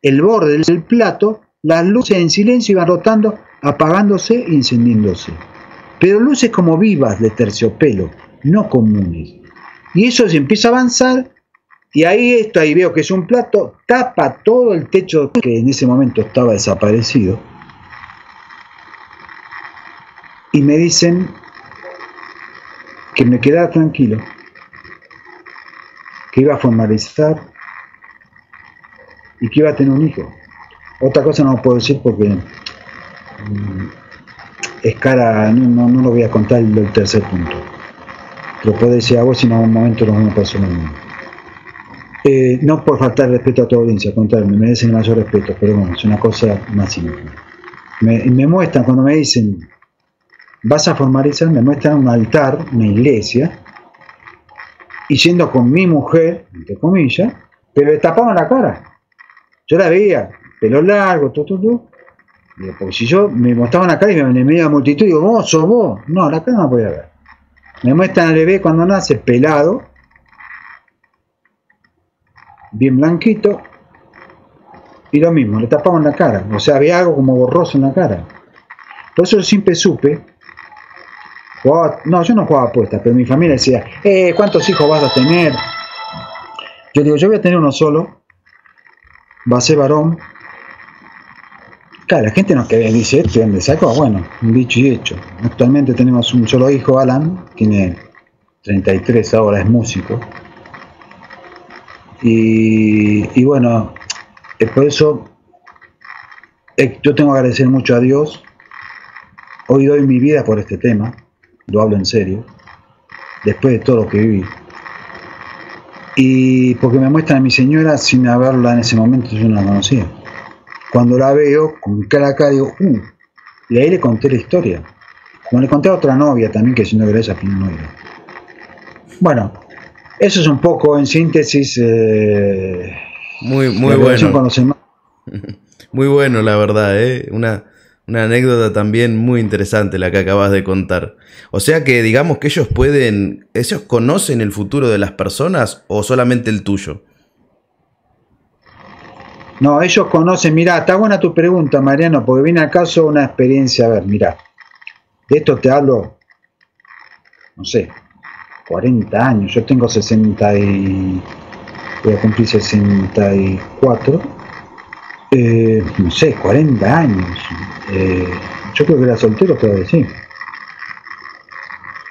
Speaker 2: el, borde del plato, las luces en silencio iban rotando, apagándose e. Pero luces como vivas de terciopelo, no comunes. Y eso se empieza a avanzar y ahí esto, ahí veo que es un plato, tapa todo el techo que en ese momento estaba desaparecido y me dicen que me quedara tranquilo, que iba a formalizar y que iba a tener un hijo. Otra cosa no puedo decir porque mm, es cara, no, no, lo voy a contar el, tercer punto. Lo puedo decir a vos si en algún momento lo vamos a pasar eh, no por faltar respeto a tu audiencia, al contrario, me merecen el mayor respeto, pero bueno, es una cosa más simple. Me, me muestran, cuando me dicen, vas a formalizar, me muestran un altar, una iglesia, y yendo con mi mujer, entre comillas, pero le tapaban la cara. Yo la veía, pelo largo, todo, todo, porque si yo me mostraban la cara y me en la multitud, digo, vos sos vos. No, la cara no podía ver. Me muestran al bebé cuando nace pelado, bien blanquito, y lo mismo, le tapaban la cara, o sea, había algo como borroso en la cara. Por eso yo siempre supe, no, yo no jugaba apuestas, pero mi familia decía, eh, ¿cuántos hijos vas a tener? Yo digo, yo voy a tener uno solo, va a ser varón. Claro, la gente no que dice, ¿este dónde sacó? Bueno, un dicho y hecho. Actualmente tenemos un solo hijo, Alan, tiene 33 ahora, es músico. Y, bueno, por eso eh, yo tengo que agradecer mucho a Dios. Hoy doy mi vida por este tema, lo hablo en serio, después de todo lo que viví. Y porque me muestran a mi señora sin haberla en ese momento, yo no la conocía. Cuando la veo, con cara acá, digo, uh, y ahí le conté la historia. Como le conté a otra novia también, que si no era esa, no era. Bueno, eso es un poco en síntesis. Eh,
Speaker 1: muy muy bueno. muy bueno, la verdad, ¿eh? Una, una anécdota también muy interesante la que acabas de contar. O sea que digamos que ellos pueden, ellos conocen el futuro de las personas o solamente el tuyo.
Speaker 2: No, ellos conocen, mira, está buena tu pregunta, Mariano, porque viene acaso una experiencia, a ver, mira, de esto te hablo, no sé, 40 años, yo tengo 60 y... voy a cumplir 64, eh, no sé, 40 años, eh, yo creo que era soltero todavía, sí.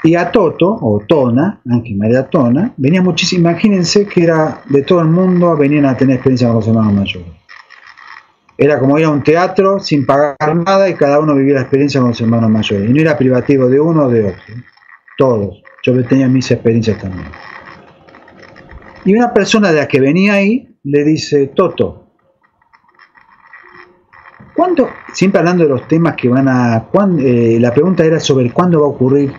Speaker 2: Y a Toto, o Tona, Ángel María Tona, venía muchísimo, imagínense que era de todo el mundo, venían a tener experiencia con los hermanos mayores. Era como ir a un teatro sin pagar nada y cada uno vivía la experiencia con los hermanos mayores. Y no era privativo de uno o de otro, todos. Yo tenía mis experiencias también. Y una persona de la que venía ahí le dice, Toto, ¿cuándo? Siempre hablando de los temas que van a... Eh, la pregunta era sobre cuándo va a ocurrir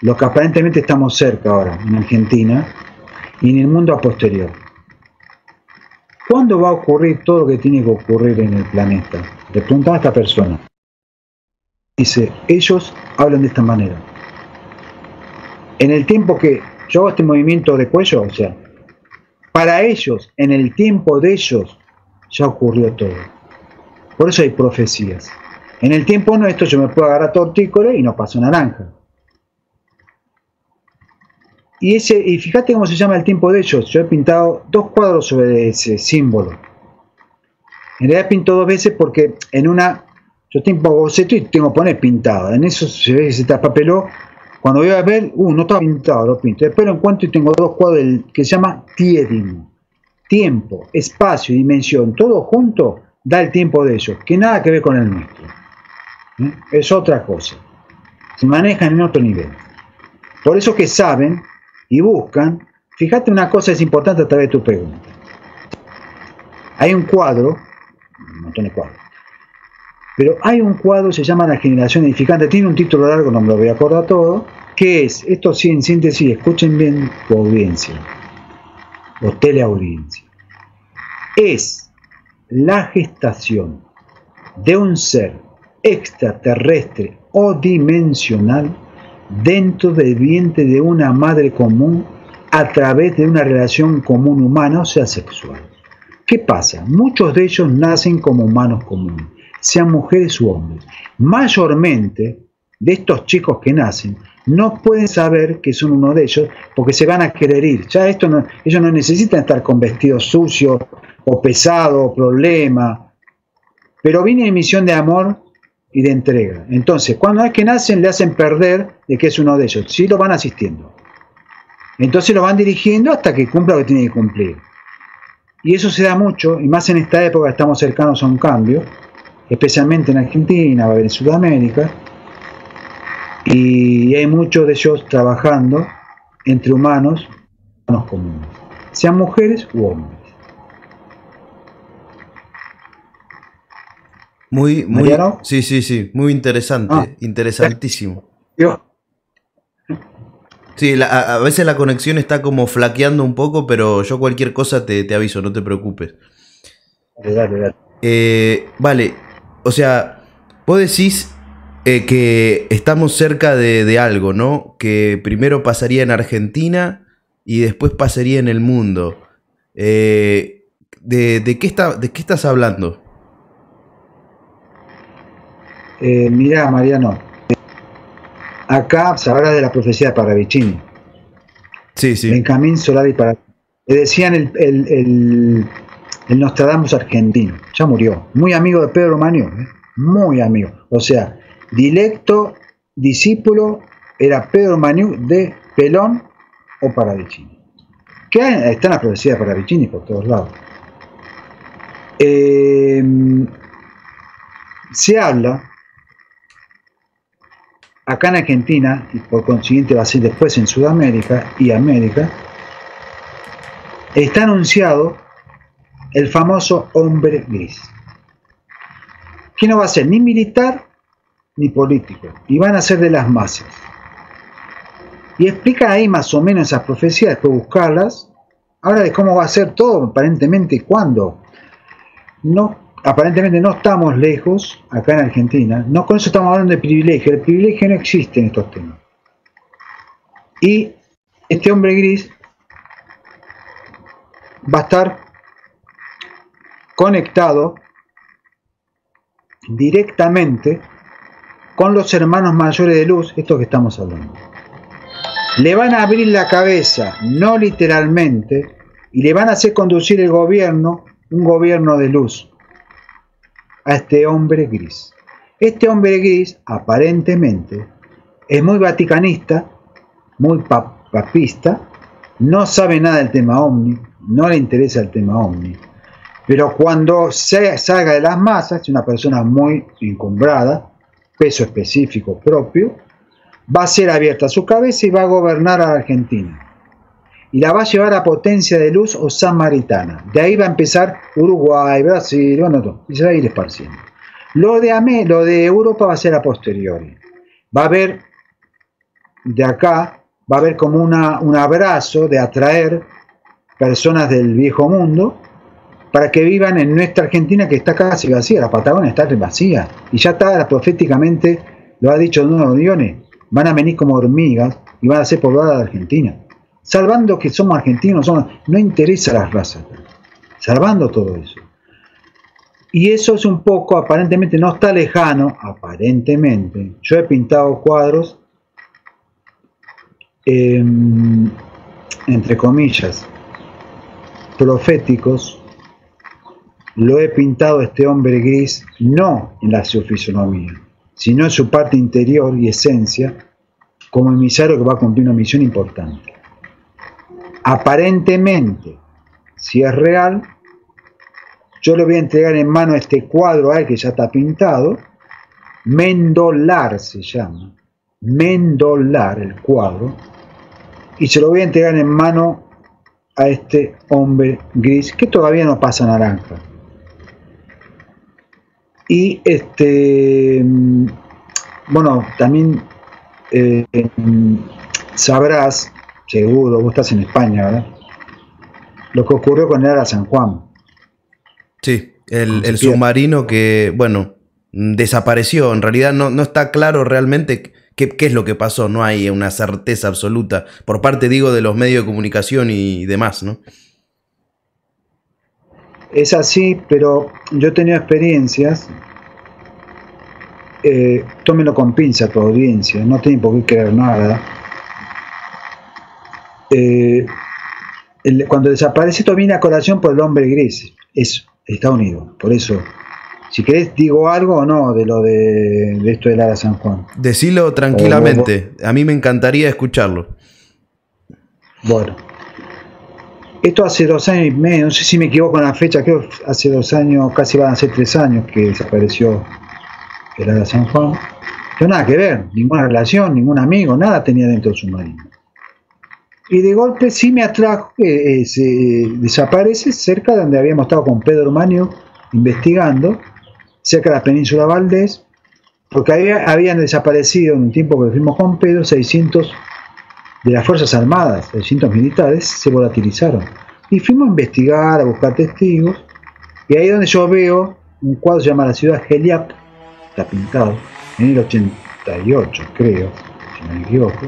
Speaker 2: lo que aparentemente estamos cerca ahora en Argentina y en el mundo posterior. ¿Cuándo va a ocurrir todo lo que tiene que ocurrir en el planeta? Le preguntaba a esta persona. Dice, ellos hablan de esta manera en el tiempo que yo hago este movimiento de cuello, o sea, para ellos, en el tiempo de ellos, ya ocurrió todo. Por eso hay profecías. En el tiempo nuestro yo me puedo agarrar tortícolis y no paso naranja. Y, ese, y fíjate cómo se llama el tiempo de ellos. Yo he pintado dos cuadros sobre ese símbolo. En realidad pinto dos veces porque en una, yo tengo boceto y tengo que poner pintado. En eso se ve que se traspapeló cuando voy a ver, uh, no está pintado, lo pinto. Pero encuentro y tengo dos cuadros que se llama Tiedim. Tiempo, espacio dimensión, todo junto da el tiempo de ellos, que nada que ver con el nuestro. ¿Eh? Es otra cosa. Se manejan en otro nivel. Por eso que saben y buscan, fíjate una cosa es importante a través de tu pregunta. Hay un cuadro, un montón de cuadros, pero hay un cuadro, se llama La generación edificante, tiene un título largo, no me lo voy a acordar todo, que es, esto sí, en síntesis, escuchen bien tu audiencia, o teleaudiencia, es la gestación de un ser extraterrestre o dimensional dentro del vientre de una madre común a través de una relación común humana, o sea, sexual. ¿Qué pasa? Muchos de ellos nacen como humanos comunes sean mujeres u hombres. Mayormente de estos chicos que nacen no pueden saber que son uno de ellos porque se van a querer ir. Ya esto no, ellos no necesitan estar con vestidos sucios o pesados o problemas, pero viene en misión de amor y de entrega. Entonces, cuando es que nacen, le hacen perder de que es uno de ellos. Sí lo van asistiendo. Entonces lo van dirigiendo hasta que cumpla lo que tiene que cumplir. Y eso se da mucho, y más en esta época estamos cercanos a un cambio, especialmente en Argentina, va a haber en Sudamérica, y hay muchos de ellos trabajando entre humanos, humanos comunes, sean mujeres u hombres.
Speaker 1: Muy, muy, sí, sí, sí, muy interesante, ah. interesantísimo. Yo. Sí, a, veces la conexión está como flaqueando un poco, pero yo cualquier cosa te, aviso, no te preocupes. Eh, vale, o sea, vos decís eh, que estamos cerca de, algo, ¿no? Que primero pasaría en Argentina y después pasaría en el mundo. Eh, de, qué está, ¿De qué estás hablando?
Speaker 2: Eh, mira, Mariano, acá se habla de la profecía de Paravicini.
Speaker 1: Sí, sí.
Speaker 2: Benjamín Solari para. Le decían el, el, el, Nostradamus argentino. Ya murió. Muy amigo de Pedro Manio. ¿eh? Muy amigo. O sea, directo discípulo era Pedro Maniu de Pelón o Paravicini. Que está en la profecía de Paravicini por todos lados. Eh, se habla acá en Argentina, y por consiguiente va a ser después en Sudamérica y América, está anunciado el famoso hombre gris, que no va a ser ni militar ni político, y van a ser de las masas. Y explica ahí más o menos esas profecías, después buscarlas, ahora de cómo va a ser todo, aparentemente, cuando no aparentemente no estamos lejos, acá en Argentina, no con eso estamos hablando de privilegio, el privilegio no existe en estos temas. Y este hombre gris va a estar conectado directamente con los hermanos mayores de luz, estos que estamos hablando. Le van a abrir la cabeza, no literalmente, y le van a hacer conducir el gobierno, un gobierno de luz a este hombre gris. Este hombre gris, aparentemente, es muy vaticanista, muy papista, no sabe nada del tema ovni, no le interesa el tema ovni, pero cuando se salga de las masas, es una persona muy encumbrada, peso específico propio, va a ser abierta su cabeza y va a gobernar a Argentina y la va a llevar a potencia de luz o samaritana. De ahí va a empezar Uruguay, Brasil, bueno, todo, y se esparciendo. Lo de, lo de Europa va a ser a posteriori. Va a haber, de acá, va a haber como una, un abrazo de atraer personas del viejo mundo para que vivan en nuestra Argentina que está casi vacía, la Patagonia está vacía, y ya está proféticamente, lo ha dicho Nuno Dione, van a venir como hormigas y van a ser poblada de Argentina salvando que somos argentinos, no interesa las razas, salvando todo eso. Y eso es un poco, aparentemente no está lejano, aparentemente. Yo he pintado cuadros, em, entre comillas, proféticos. Lo he pintado este hombre gris, no en la su fisonomía, sino en su parte interior y esencia, como emisario que va a cumplir una misión importante. Aparentemente, si es real, yo le voy a entregar en mano este cuadro a que ya está pintado, Mendolar se llama, Mendolar el cuadro, y se lo voy a entregar en mano a este hombre gris que todavía no pasa naranja. Y este, bueno, también eh, sabrás seguro, vos estás en España, ¿verdad? Lo que ocurrió con el Ara San Juan.
Speaker 1: Sí, el, submarino que, bueno, desapareció. En realidad no, no está claro realmente qué, qué, es lo que pasó. No hay una certeza absoluta por parte, digo, de los medios de comunicación y demás, ¿no?
Speaker 2: Es así, pero yo he tenido experiencias. Eh, tómelo con pinza tu audiencia, no tienen por qué creer nada eh, cuando desaparece esto viene a colación por el hombre gris, eso, Estados Unidos, por eso. Si querés, digo algo o no de lo de, esto de Lara San Juan.
Speaker 1: Decilo tranquilamente, a mí me encantaría escucharlo.
Speaker 2: Bueno, Esto hace dos años y medio, no sé si me equivoco en la fecha, creo que hace dos años, casi van a ser tres años que desapareció el Ara San Juan. Pero nada que ver, ninguna relación, ningún amigo, nada tenía dentro del submarino. Y de golpe sí me atrajo que eh, se desaparece cerca de donde habíamos estado con Pedro Manio investigando, cerca de la península Valdés, porque habían desaparecido en un tiempo que fuimos con Pedro 600 de las Fuerzas Armadas, 600 militares, se volatilizaron. Y fuimos a investigar, a buscar testigos, y ahí es donde yo veo un cuadro que llama La ciudad Heliap, está pintado, en el 88 creo, si no me equivoco.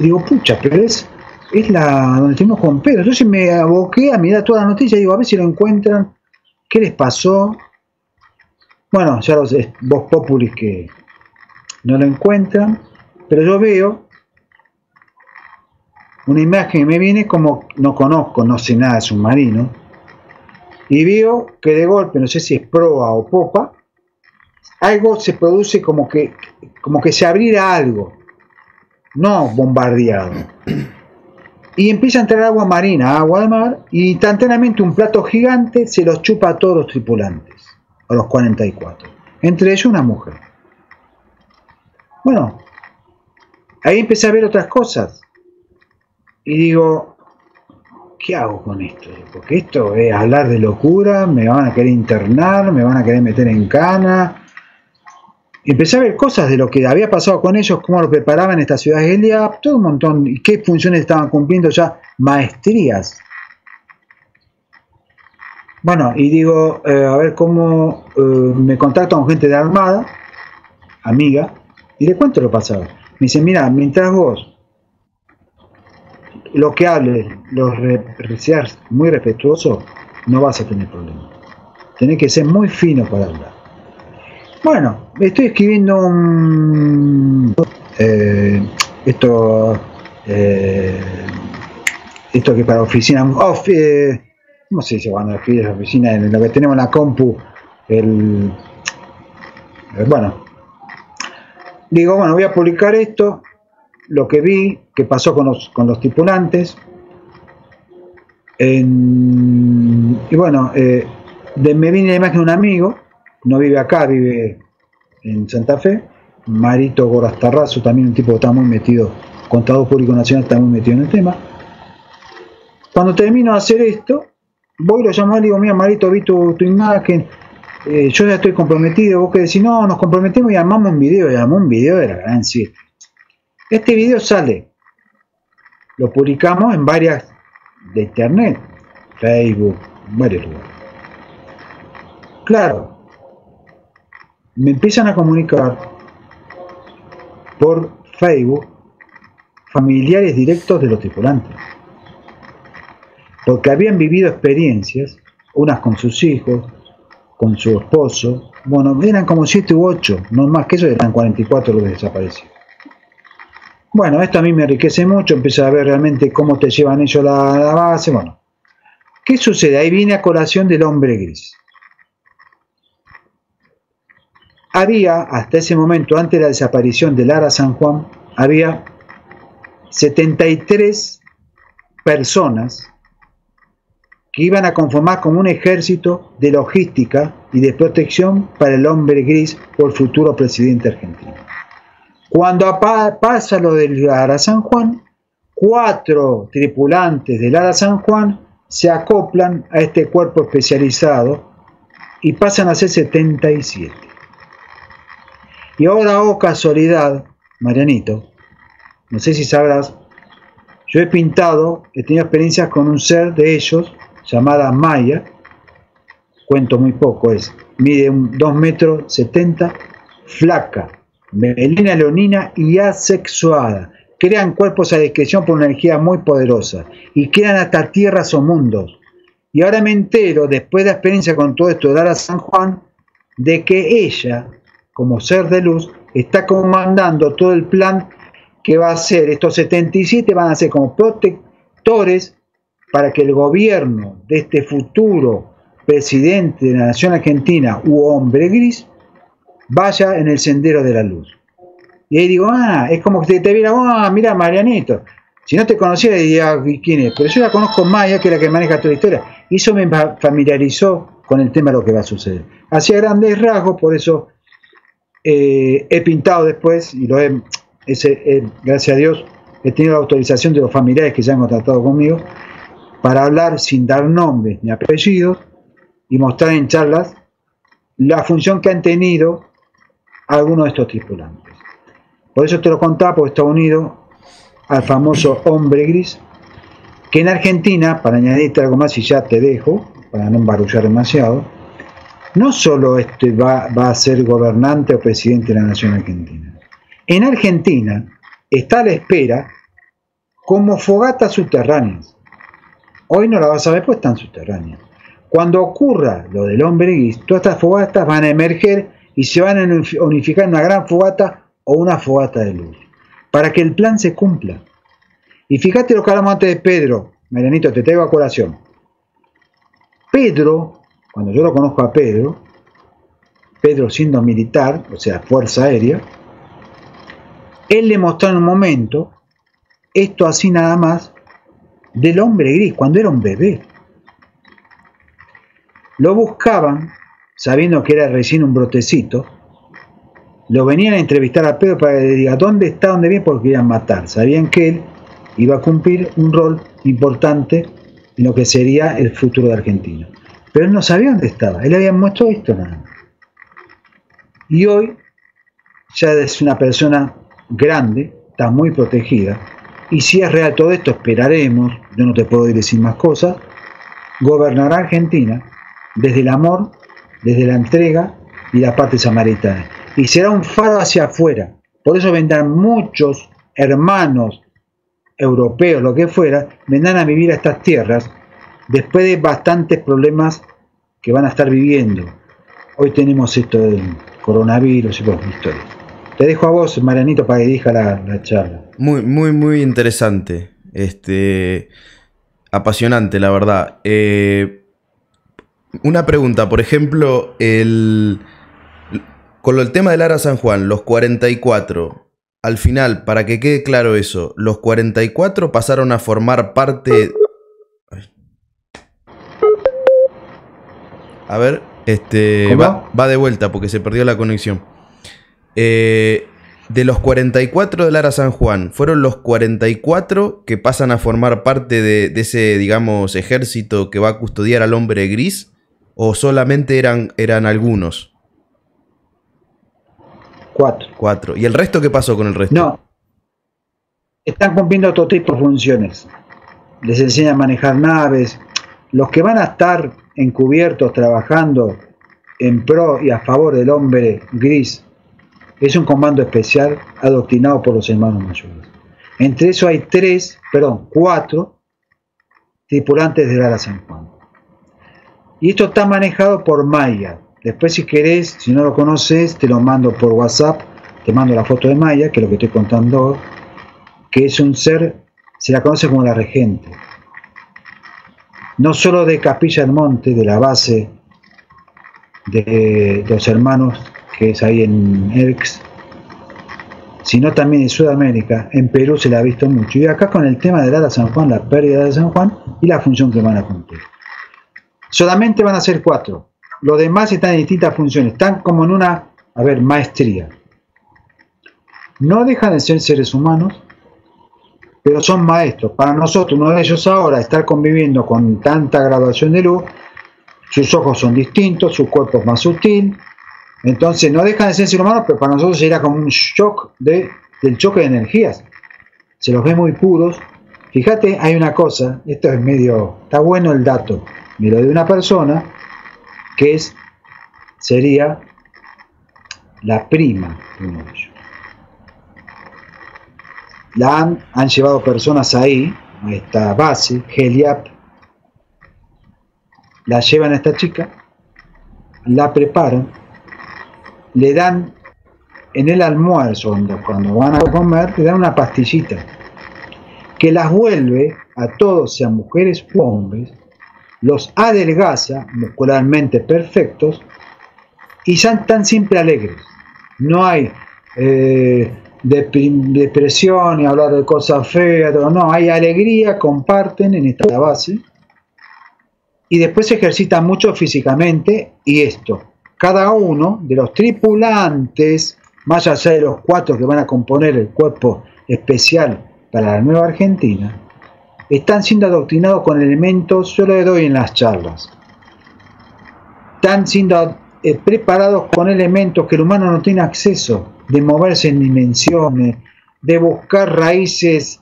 Speaker 2: Y digo, pucha, pero es es la donde tenemos con Pedro. Entonces me aboqué a mirar todas las noticias digo, a ver si lo encuentran, qué les pasó. Bueno, ya los vos populis que no lo encuentran, pero yo veo una imagen que me viene como no conozco, no sé nada de submarino, y veo que de golpe, no sé si es proa o popa, algo se produce como que, como que se abriera algo, no bombardeado y empieza a entrar agua marina, agua de mar, y instantáneamente un plato gigante se los chupa a todos los tripulantes, a los 44, entre ellos una mujer. Bueno, ahí empecé a ver otras cosas, y digo, ¿qué hago con esto? Porque esto es hablar de locura, me van a querer internar, me van a querer meter en cana, empecé a ver cosas de lo que había pasado con ellos, cómo lo preparaban en esta ciudad de todo un montón, y qué funciones estaban cumpliendo ya, maestrías. Bueno, y digo, eh, a ver cómo eh, me contacto con gente de Armada, amiga, y le cuento lo pasado. Me dice, mira, mientras vos lo que hables, lo seas muy respetuoso, no vas a tener problemas. Tenés que ser muy fino para hablar. Bueno, estoy escribiendo un. Eh, esto. Eh, esto que para oficina. Eh, ¿Cómo se dice cuando escribes oficina? En lo que tenemos en la compu. El. bueno. Digo, bueno, voy a publicar esto. Lo que vi, que pasó con los, con los tripulantes. y bueno, de, me viene la imagen de un amigo no vive acá, vive en Santa Fe. Marito Gorastarrazo, también un tipo que está muy metido, contador público nacional, está muy metido en el tema. Cuando termino de hacer esto, voy y lo llamo y digo, mira Marito, vi tu, imagen, eh, yo ya estoy comprometido, vos que decís, no, nos comprometemos y armamos un video, y armamos un video de la gran. Este video sale, lo publicamos en varias de internet, Facebook, varios lugares. Claro, me empiezan a comunicar por Facebook familiares directos de los tripulantes. Porque habían vivido experiencias, unas con sus hijos, con su esposo, bueno, eran como 7 u 8, no más que eso, eran 44 los desaparecidos. Bueno, esto a mí me enriquece mucho, empecé a ver realmente cómo te llevan ellos la, base, bueno. ¿Qué sucede? Ahí viene a colación del hombre gris. había, hasta ese momento, antes de la desaparición del Lara San Juan, había 73 personas que iban a conformar como un ejército de logística y de protección para el hombre gris el futuro presidente argentino. Cuando pasa lo del Lara San Juan, cuatro tripulantes del Lara San Juan se acoplan a este cuerpo especializado y pasan a ser 77. Y ahora, oh casualidad, Marianito, no sé si sabrás, yo he pintado, he tenido experiencias con un ser de ellos, llamada Maya, cuento muy poco, es, mide 2 metros 70, flaca, melina leonina y asexuada. Crean cuerpos a discreción por una energía muy poderosa y crean hasta tierras o mundos. Y ahora me entero, después de la experiencia con todo esto de dar a San Juan, de que ella como ser de luz, está comandando todo el plan que va a ser, estos 77 van a ser como protectores para que el gobierno de este futuro presidente de la nación argentina u hombre gris vaya en el sendero de la luz. Y ahí digo, ah, es como que te, te viera, ah, mira Marianito, Si no te conociera diría quién es, pero yo la conozco Maya, que es la que maneja toda la historia. Y eso me familiarizó con el tema de lo que va a suceder. Hacía grandes rasgos, por eso eh, he pintado después, y lo he, ese, gracias a Dios, he tenido la autorización de los familiares que se han contratado conmigo, para hablar sin dar nombres ni apellidos y mostrar en charlas la función que han tenido algunos de estos tripulantes. Por eso te lo contaba, porque está unido al famoso hombre gris, que en Argentina, para añadirte algo más y ya te dejo, para no embarullar demasiado, no solo este va, va a ser gobernante o presidente de la nación argentina. En Argentina está a la espera como fogatas subterráneas. Hoy no la vas a ver, pues están subterráneas. Cuando ocurra lo del hombre gris, todas estas fogatas van a emerger y se van a unificar en una gran fogata o una fogata de luz, para que el plan se cumpla. Y fíjate lo que hablamos antes de Pedro, Melanito, te traigo a colación. Pedro, cuando yo lo conozco a Pedro, Pedro siendo militar, o sea, fuerza aérea, él le mostró en un momento esto así nada más del hombre gris, cuando era un bebé. Lo buscaban sabiendo que era recién un brotecito, lo venían a entrevistar a Pedro para que le diga dónde está, dónde viene, porque querían matar. Sabían que él iba a cumplir un rol importante en lo que sería el futuro de Argentina. Pero él no sabía dónde estaba, él había muerto esto nada. Y hoy ya es una persona grande, está muy protegida, y si es real todo esto, esperaremos, yo no te puedo decir más cosas, gobernará Argentina desde el amor desde la entrega y la parte samaritana. Y será un faro hacia afuera. Por eso vendrán muchos hermanos europeos, lo que fuera, vendrán a vivir a estas tierras después de bastantes problemas que van a estar viviendo. Hoy tenemos esto del coronavirus y pues, historia. Te dejo a vos, Marianito, para que dirija la, charla.
Speaker 1: Muy, muy, muy interesante. Este, apasionante, la verdad. Eh, una pregunta, por ejemplo, el, con el tema del Ara San Juan, los 44, al final, para que quede claro eso, los 44 pasaron a formar parte... A ver, este va, va, de vuelta porque se perdió la conexión. Eh, de los 44 del Ara San Juan, ¿fueron los 44 que pasan a formar parte de, de, ese, digamos, ejército que va a custodiar al hombre gris? ¿O solamente eran, eran algunos?
Speaker 2: Cuatro.
Speaker 1: Cuatro. ¿Y el resto qué pasó con el resto?
Speaker 2: No. Están cumpliendo otro tipo de funciones. Les enseñan a manejar naves. Los que van a estar encubiertos trabajando en pro y a favor del hombre gris es un comando especial adoctrinado por los hermanos mayores. Entre eso hay tres, perdón, cuatro tripulantes del Ala San Juan. Y esto está manejado por Maya. Después si querés, si no lo conoces, te lo mando por WhatsApp, te mando la foto de Maya, que es lo que estoy contando, que es un ser, se la conoce como la regente. No solo de Capilla del Monte, de la base de, los hermanos que es ahí en Erx, sino también en Sudamérica, en Perú se la ha visto mucho. Y acá con el tema del Ala San Juan, la pérdida de San Juan y la función que van a cumplir. Solamente van a ser cuatro. Los demás están en distintas funciones. Están como en una, a ver, maestría. No dejan de ser seres humanos, pero son maestros. Para nosotros, uno de ellos ahora, estar conviviendo con tanta graduación de luz, sus ojos son distintos, su cuerpo es más sutil. Entonces no dejan de ser seres humanos, pero para nosotros sería como un shock de, del choque de energías. Se los ve muy puros. Fíjate, hay una cosa, esto es medio, está bueno el dato lo de una persona que es, sería la prima de uno de. La han, han llevado personas ahí, a esta base, Heliap, la llevan a esta chica, la preparan, le dan en el almuerzo, cuando van a comer, le dan una pastillita que las vuelve a todos, sean mujeres u hombres, los adelgaza muscularmente perfectos y están siempre alegres. No hay, eh, depresión y hablar de cosas feas, no, hay alegría, comparten en esta base y después se ejercitan mucho físicamente y esto, cada uno de los tripulantes, más allá de los cuatro que van a componer el cuerpo especial para la nueva Argentina, están siendo adoctrinados con elementos, yo le doy en las charlas, están siendo eh, preparados con elementos que el humano no tiene acceso, de moverse en dimensiones, de buscar raíces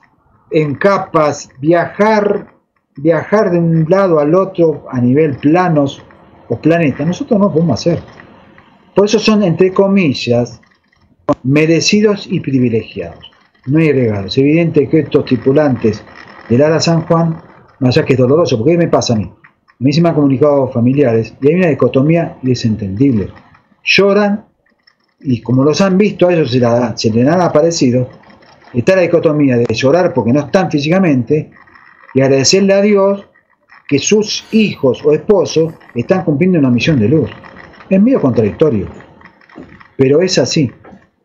Speaker 2: en capas, viajar, viajar de un lado al otro a nivel planos o planetas. Nosotros no podemos hacer. Por eso son, entre comillas, merecidos y privilegiados. No hay regalo. Es evidente que estos tripulantes del Ara San Juan, más allá que es doloroso, porque ¿qué me pasa a mí? A mí se me han comunicado familiares y hay una dicotomía y es entendible. Lloran y como los han visto, a ellos se, se les han aparecido, está la dicotomía de llorar porque no están físicamente y agradecerle a Dios que sus hijos o esposos están cumpliendo una misión de luz. Es medio contradictorio, pero es así.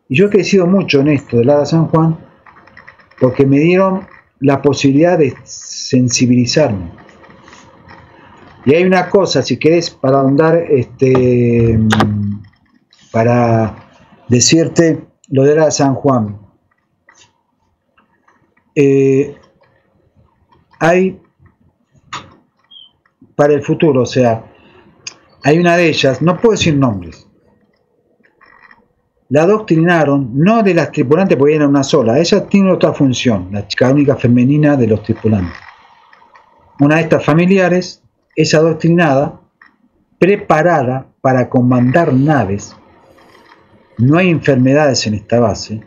Speaker 2: Y yo he crecido mucho en esto de Lara San Juan porque me dieron la posibilidad de sensibilizarme. Y hay una cosa, si querés, para ahondar, este, para decirte lo de la San Juan. Eh, hay para el futuro, o sea, hay una de ellas, no puedo decir nombres, la adoctrinaron, no de las tripulantes porque era una sola, ella tiene otra función, la chica única femenina de los tripulantes. Una de estas familiares es adoctrinada, preparada para comandar naves. No hay enfermedades en esta base,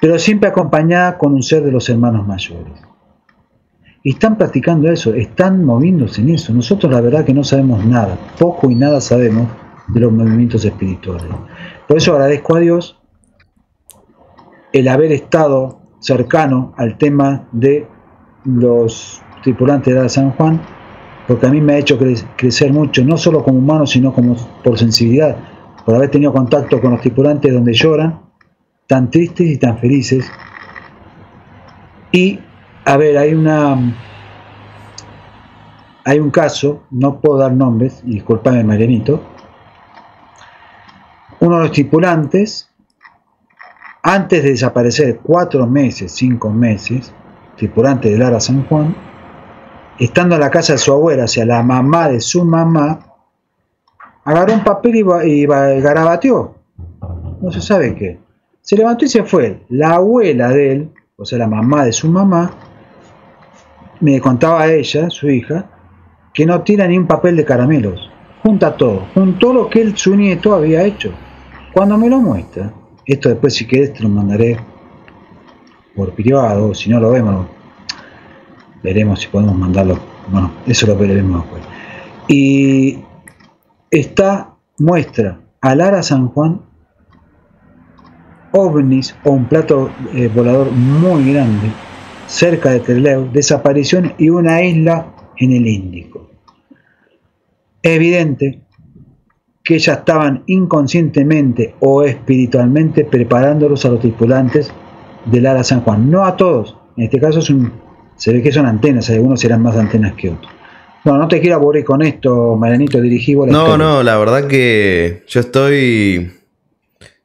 Speaker 2: pero siempre acompañada con un ser de los hermanos mayores. Y están practicando eso, están moviéndose en eso. Nosotros la verdad que no sabemos nada, poco y nada sabemos de los movimientos espirituales. Por eso agradezco a Dios el haber estado cercano al tema de los tripulantes de San Juan, porque a mí me ha hecho crecer mucho, no solo como humano, sino como por sensibilidad, por haber tenido contacto con los tripulantes donde lloran, tan tristes y tan felices. Y, a ver, hay una... Hay un caso, no puedo dar nombres, disculpame Marianito, uno de los tripulantes, antes de desaparecer cuatro meses, cinco meses, tripulante de Lara San Juan, estando en la casa de su abuela, hacia la mamá de su mamá, agarró un papel y, garabateó. No se sabe qué. Se levantó y se fue. La abuela de él, o sea, la mamá de su mamá, me contaba a ella, su hija, que no tira ni un papel de caramelos. Junta todo. Juntó lo que él, su nieto, había hecho. Cuando me lo muestra, esto después si querés te lo mandaré por privado, si no lo vemos, veremos si podemos mandarlo. Bueno, eso lo veremos después. Y esta muestra a Lara San Juan ovnis o un plato eh, volador muy grande cerca de Trelew, desaparición y una isla en el Índico. Evidente que ya estaban inconscientemente o espiritualmente preparándolos a los tripulantes del ala San Juan. No a todos, en este caso se ve que son antenas, algunos serán más antenas que otros. No, no te quiero aburrir con esto, Marianito, dirigivo.
Speaker 1: No, no, la verdad que yo estoy,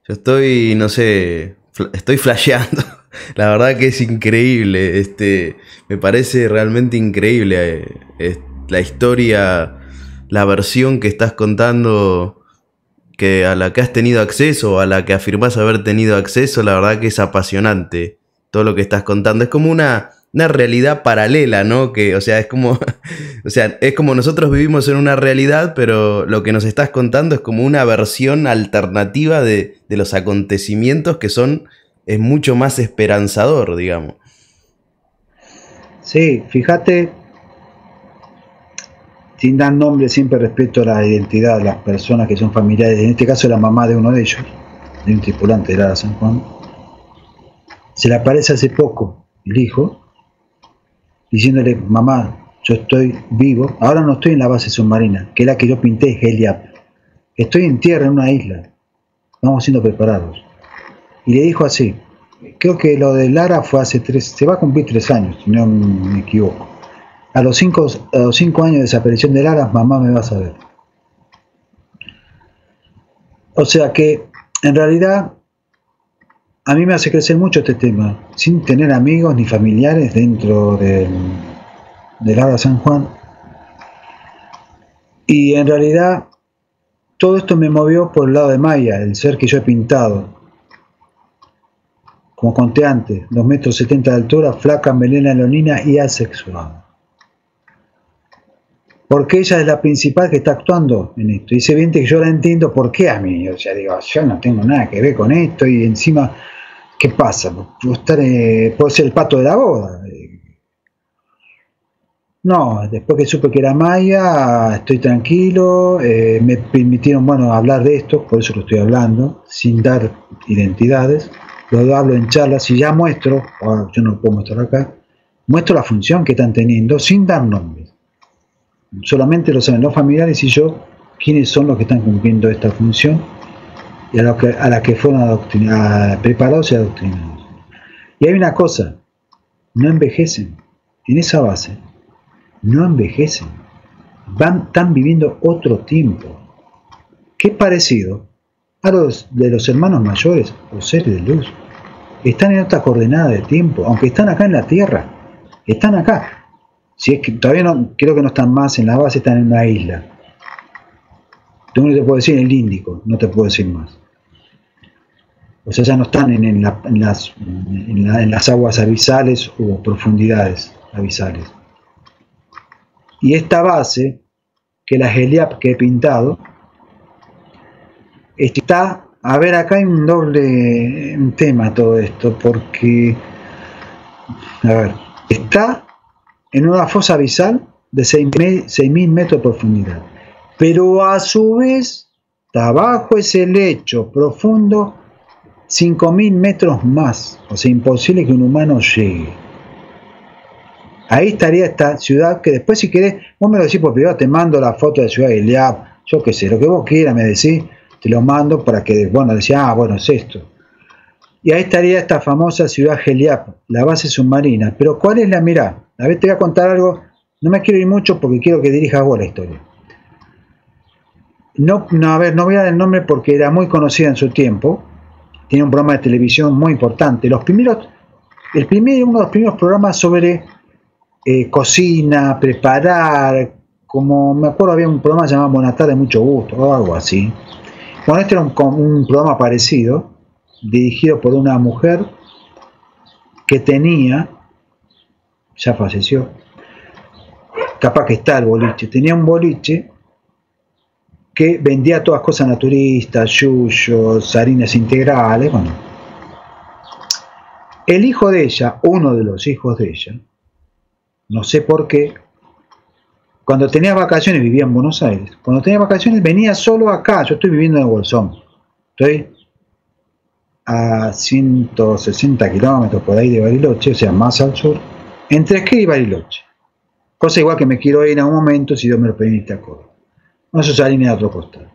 Speaker 1: yo estoy, no sé, estoy flasheando. La verdad que es increíble, este, me parece realmente increíble eh, la historia la versión que estás contando que a la que has tenido acceso, a la que afirmas haber tenido acceso, la verdad que es apasionante todo lo que estás contando. Es como una, una realidad paralela, ¿no? Que, o sea, es como, o sea, es como nosotros vivimos en una realidad, pero lo que nos estás contando es como una versión alternativa de, de los acontecimientos que son, es mucho más esperanzador, digamos.
Speaker 2: Sí, fíjate, sin dar nombre, siempre respeto a la identidad de las personas que son familiares, en este caso la mamá de uno de ellos, de un tripulante de la San Juan, se le aparece hace poco el hijo, diciéndole, mamá, yo estoy vivo, ahora no estoy en la base submarina, que es la que yo pinté, Heliap, estoy en tierra, en una isla, vamos siendo preparados. y le dijo así, creo que lo de Lara fue hace tres, se va a cumplir tres años, si no me equivoco. A los cinco, a los cinco años de desaparición de Lara, mamá me va a saber. O sea que, en realidad, a mí me hace crecer mucho este tema, sin tener amigos ni familiares dentro del, de Lara San Juan. Y en realidad, todo esto me movió por el lado de Maya, el ser que yo he pintado, como conté antes, 2 metros 70 de altura, flaca, melena leonina y asexual. Porque ella es la principal que está actuando en esto. Y se bien que yo la entiendo por qué a mí. O sea, digo, yo no tengo nada que ver con esto y encima, ¿qué pasa? Puedo, estar, eh, puedo ser el pato de la boda. No, después que supe que era Maya, estoy tranquilo, eh, me permitieron, bueno, hablar de esto, por eso lo estoy hablando, sin dar identidades lo hablo en charlas y ya muestro, yo no lo puedo mostrar acá, muestro la función que están teniendo sin dar nombres. Solamente lo saben los familiares y yo quiénes son los que están cumpliendo esta función y a, la que, a la que fueron preparados y adoctrinados. Y hay una cosa, no envejecen. En esa base, no envejecen. Van, están viviendo otro tiempo. que es parecido a los de los hermanos mayores o seres de luz. Están en otra coordenada de tiempo, aunque están acá en la Tierra, están acá. Si es que todavía no, creo que no están más en la base, están en una isla. Tú no te puedo decir en el Índico, no te puedo decir más. O sea, ya no están en, las, en las aguas abisales o profundidades abisales. Y esta base, que la Heliap que he pintado, está, a ver, acá hay un doble tema todo esto, porque, a ver, está en una fosa abisal de 6.000 metros de profundidad, pero a su vez, abajo ese lecho profundo 5.000 metros más, o sea, imposible que un humano llegue. Ahí estaría esta ciudad que después si querés, vos me lo decís por privado, te mando la foto de Ciudad de Iliab, yo qué sé, lo que vos quieras me decís, te lo mando para que, bueno, decía, ah, bueno, es esto. Y ahí estaría esta famosa ciudad Geliap, la base submarina. Pero ¿cuál es la mirá? A ver, te voy a contar algo, no me quiero ir mucho porque quiero que dirijas vos la historia. No, no, a ver, no voy a dar el nombre porque era muy conocida en su tiempo. Tiene un programa de televisión muy importante. Los primeros, el primer, uno de los primeros programas sobre eh, cocina, preparar, como me acuerdo había un programa llamado Buenas tardes, mucho gusto, o algo así. Bueno, este era un, programa parecido, dirigido por una mujer que tenía, ya falleció, capaz que está el boliche, tenía un boliche que vendía todas cosas naturistas, yuyos, harinas integrales, bueno. El hijo de ella, uno de los hijos de ella, no sé por qué, cuando tenía vacaciones vivía en Buenos Aires. Cuando tenía vacaciones venía solo acá. Yo estoy viviendo en Bolsón. Estoy a 160 kilómetros por ahí de Bariloche, o sea, más al sur, entre Esquí y Bariloche. Cosa igual que me quiero ir a un momento, si Dios me lo permite, a Córdoba. Vamos a salir a otro costado.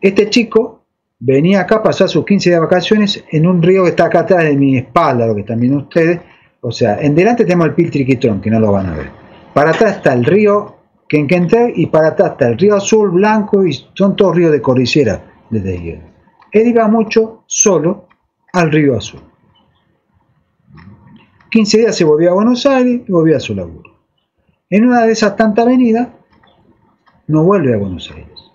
Speaker 2: Este chico venía acá a pasar sus 15 días de vacaciones en un río que está acá atrás de mi espalda, lo que están viendo ustedes. O sea, en delante tenemos el Piltriquitrón, que no lo van a ver. Para atrás está el río Quenquenté y para atrás está el río Azul, Blanco y son todos ríos de cordillera desde hielo. Él iba mucho solo al río Azul. 15 días se volvió a Buenos Aires y volvió a su laburo. En una de esas tantas avenidas no vuelve a Buenos Aires.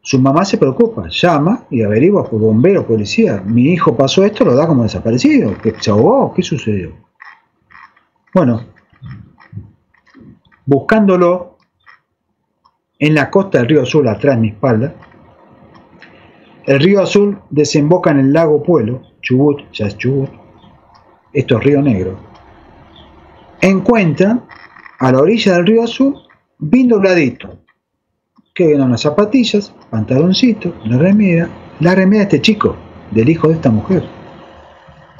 Speaker 2: Su mamá se preocupa, llama y averigua por bombero, policía. Mi hijo pasó esto, lo da como desaparecido. ¿Se ahogó? ¿Qué sucedió? Bueno, buscándolo en la costa del río Azul, atrás de mi espalda. El río Azul desemboca en el lago Puelo, Chubut, ya es Chubut, esto es Río Negro. Encuentran a la orilla del río Azul, bien dobladito, que vienen unas zapatillas, pantaloncito, una remera, la remera de este chico, del hijo de esta mujer.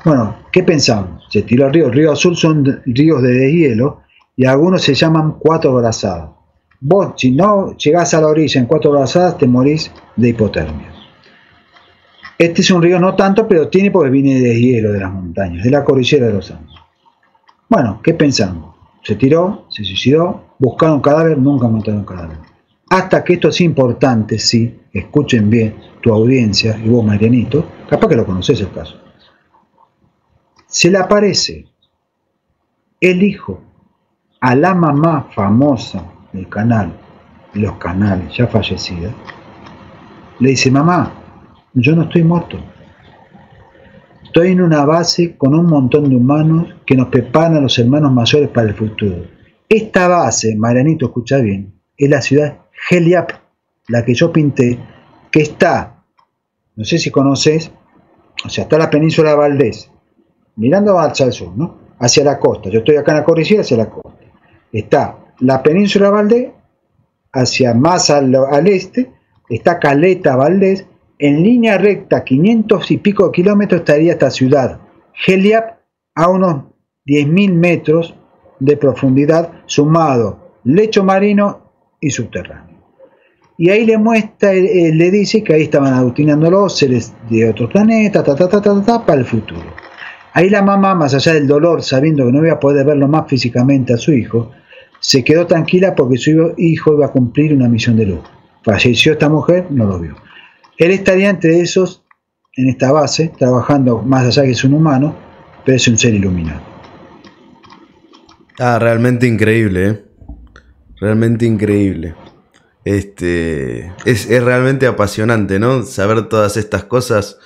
Speaker 2: Bueno, ¿qué pensamos? Se tiró al río, el río Azul son ríos de deshielo, y algunos se llaman cuatro brazadas. Vos, si no llegás a la orilla en cuatro brazadas, te morís de hipotermia. Este es un río no tanto, pero tiene porque viene de hielo de las montañas, de la cordillera de los Andes. Bueno, ¿qué pensamos? Se tiró, se suicidó, buscaron un cadáver, nunca un cadáver. Hasta que esto es importante, sí, escuchen bien tu audiencia y vos, Marianito, capaz que lo conoces el caso. Se le aparece el hijo a la mamá famosa del canal, de los canales, ya fallecida, le dice, mamá, yo no estoy muerto. Estoy en una base con un montón de humanos que nos preparan a los hermanos mayores para el futuro. Esta base, Marianito, escucha bien, es la ciudad Heliap, la que yo pinté, que está, no sé si conoces, o sea, está la península Valdés, mirando hacia el sur, ¿no? Hacia la costa. Yo estoy acá en la cordillera, hacia la costa. Está la península Valdés, hacia más al, al este, está Caleta Valdés, en línea recta, 500 y pico kilómetros, estaría esta ciudad, Heliap, a unos 10.000 metros de profundidad, sumado lecho marino y subterráneo. Y ahí le muestra, le dice que ahí estaban adoctrinando los seres de otro planeta, ta, ta, ta, ta, ta, para el futuro. Ahí la mamá, más allá del dolor, sabiendo que no iba a poder verlo más físicamente a su hijo, se quedó tranquila porque su hijo iba a cumplir una misión de luz. Falleció esta mujer, no lo vio. Él estaría entre esos, en esta base, trabajando más allá que es un humano, pero es un ser iluminado.
Speaker 1: Ah, realmente increíble, ¿eh? Realmente increíble. Este, es, realmente apasionante, ¿no? Saber todas estas cosas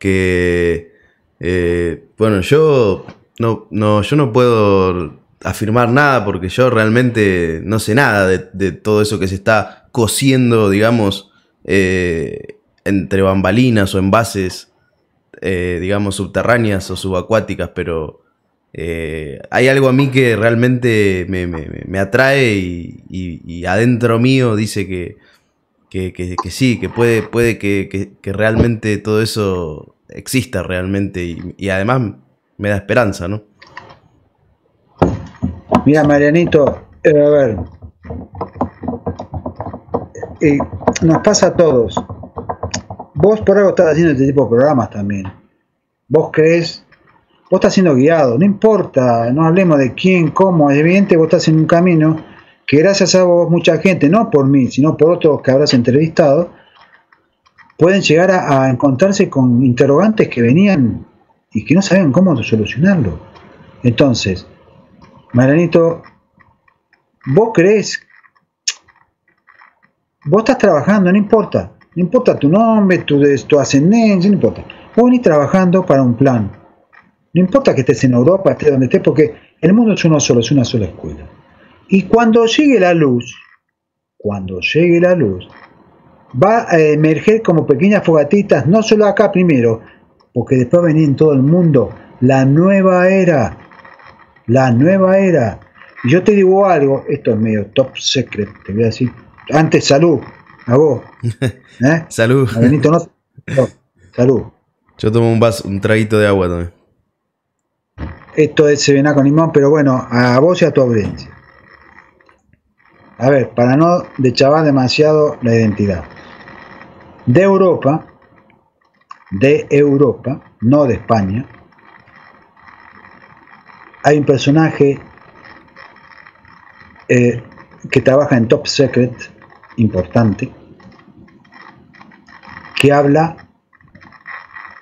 Speaker 1: que, eh, bueno, yo no, no, yo no puedo afirmar nada porque yo realmente no sé nada de, todo eso que se está cosiendo, digamos, eh, entre bambalinas o en bases, eh, digamos, subterráneas o subacuáticas, pero eh, hay algo a mí que realmente me, atrae y, adentro mío dice que, que, sí, que puede, puede que, realmente todo eso exista realmente y, además me da esperanza, ¿no?
Speaker 2: Mira, Marianito, eh, a ver, nos pasa a todos vos por algo estás haciendo este tipo de programas también. Vos crees, vos estás siendo guiado, no importa, no hablemos de quién, cómo, es evidente vos estás en un camino que gracias a vos mucha gente, no por mí, sino por otros que habrás entrevistado, pueden llegar a, encontrarse con interrogantes que venían y que no saben cómo solucionarlo. Entonces, Maranito, vos crees, vos estás trabajando, no importa, no importa tu nombre, tu, tu ascendencia, no importa. Vos venís trabajando para un plan. No importa que estés en Europa, estés donde estés, porque el mundo es uno solo, es una sola escuela. Y cuando llegue la luz, cuando llegue la luz, va a emerger como pequeñas fogatitas, no solo acá primero, porque después va a venir en todo el mundo la nueva era. La nueva era. Y yo te digo algo, esto es medio top secret, te voy a decir. Antes salud, a vos.
Speaker 1: ¿Eh? Salud.
Speaker 2: Salud.
Speaker 1: Yo tomo un vaso, un traguito de agua también.
Speaker 2: Esto es Sevena con limón, pero bueno, a vos y a tu audiencia. A ver, para no dechavar demasiado la identidad. De Europa, de Europa, no de España, hay un personaje eh, que trabaja en Top Secret, importante, que habla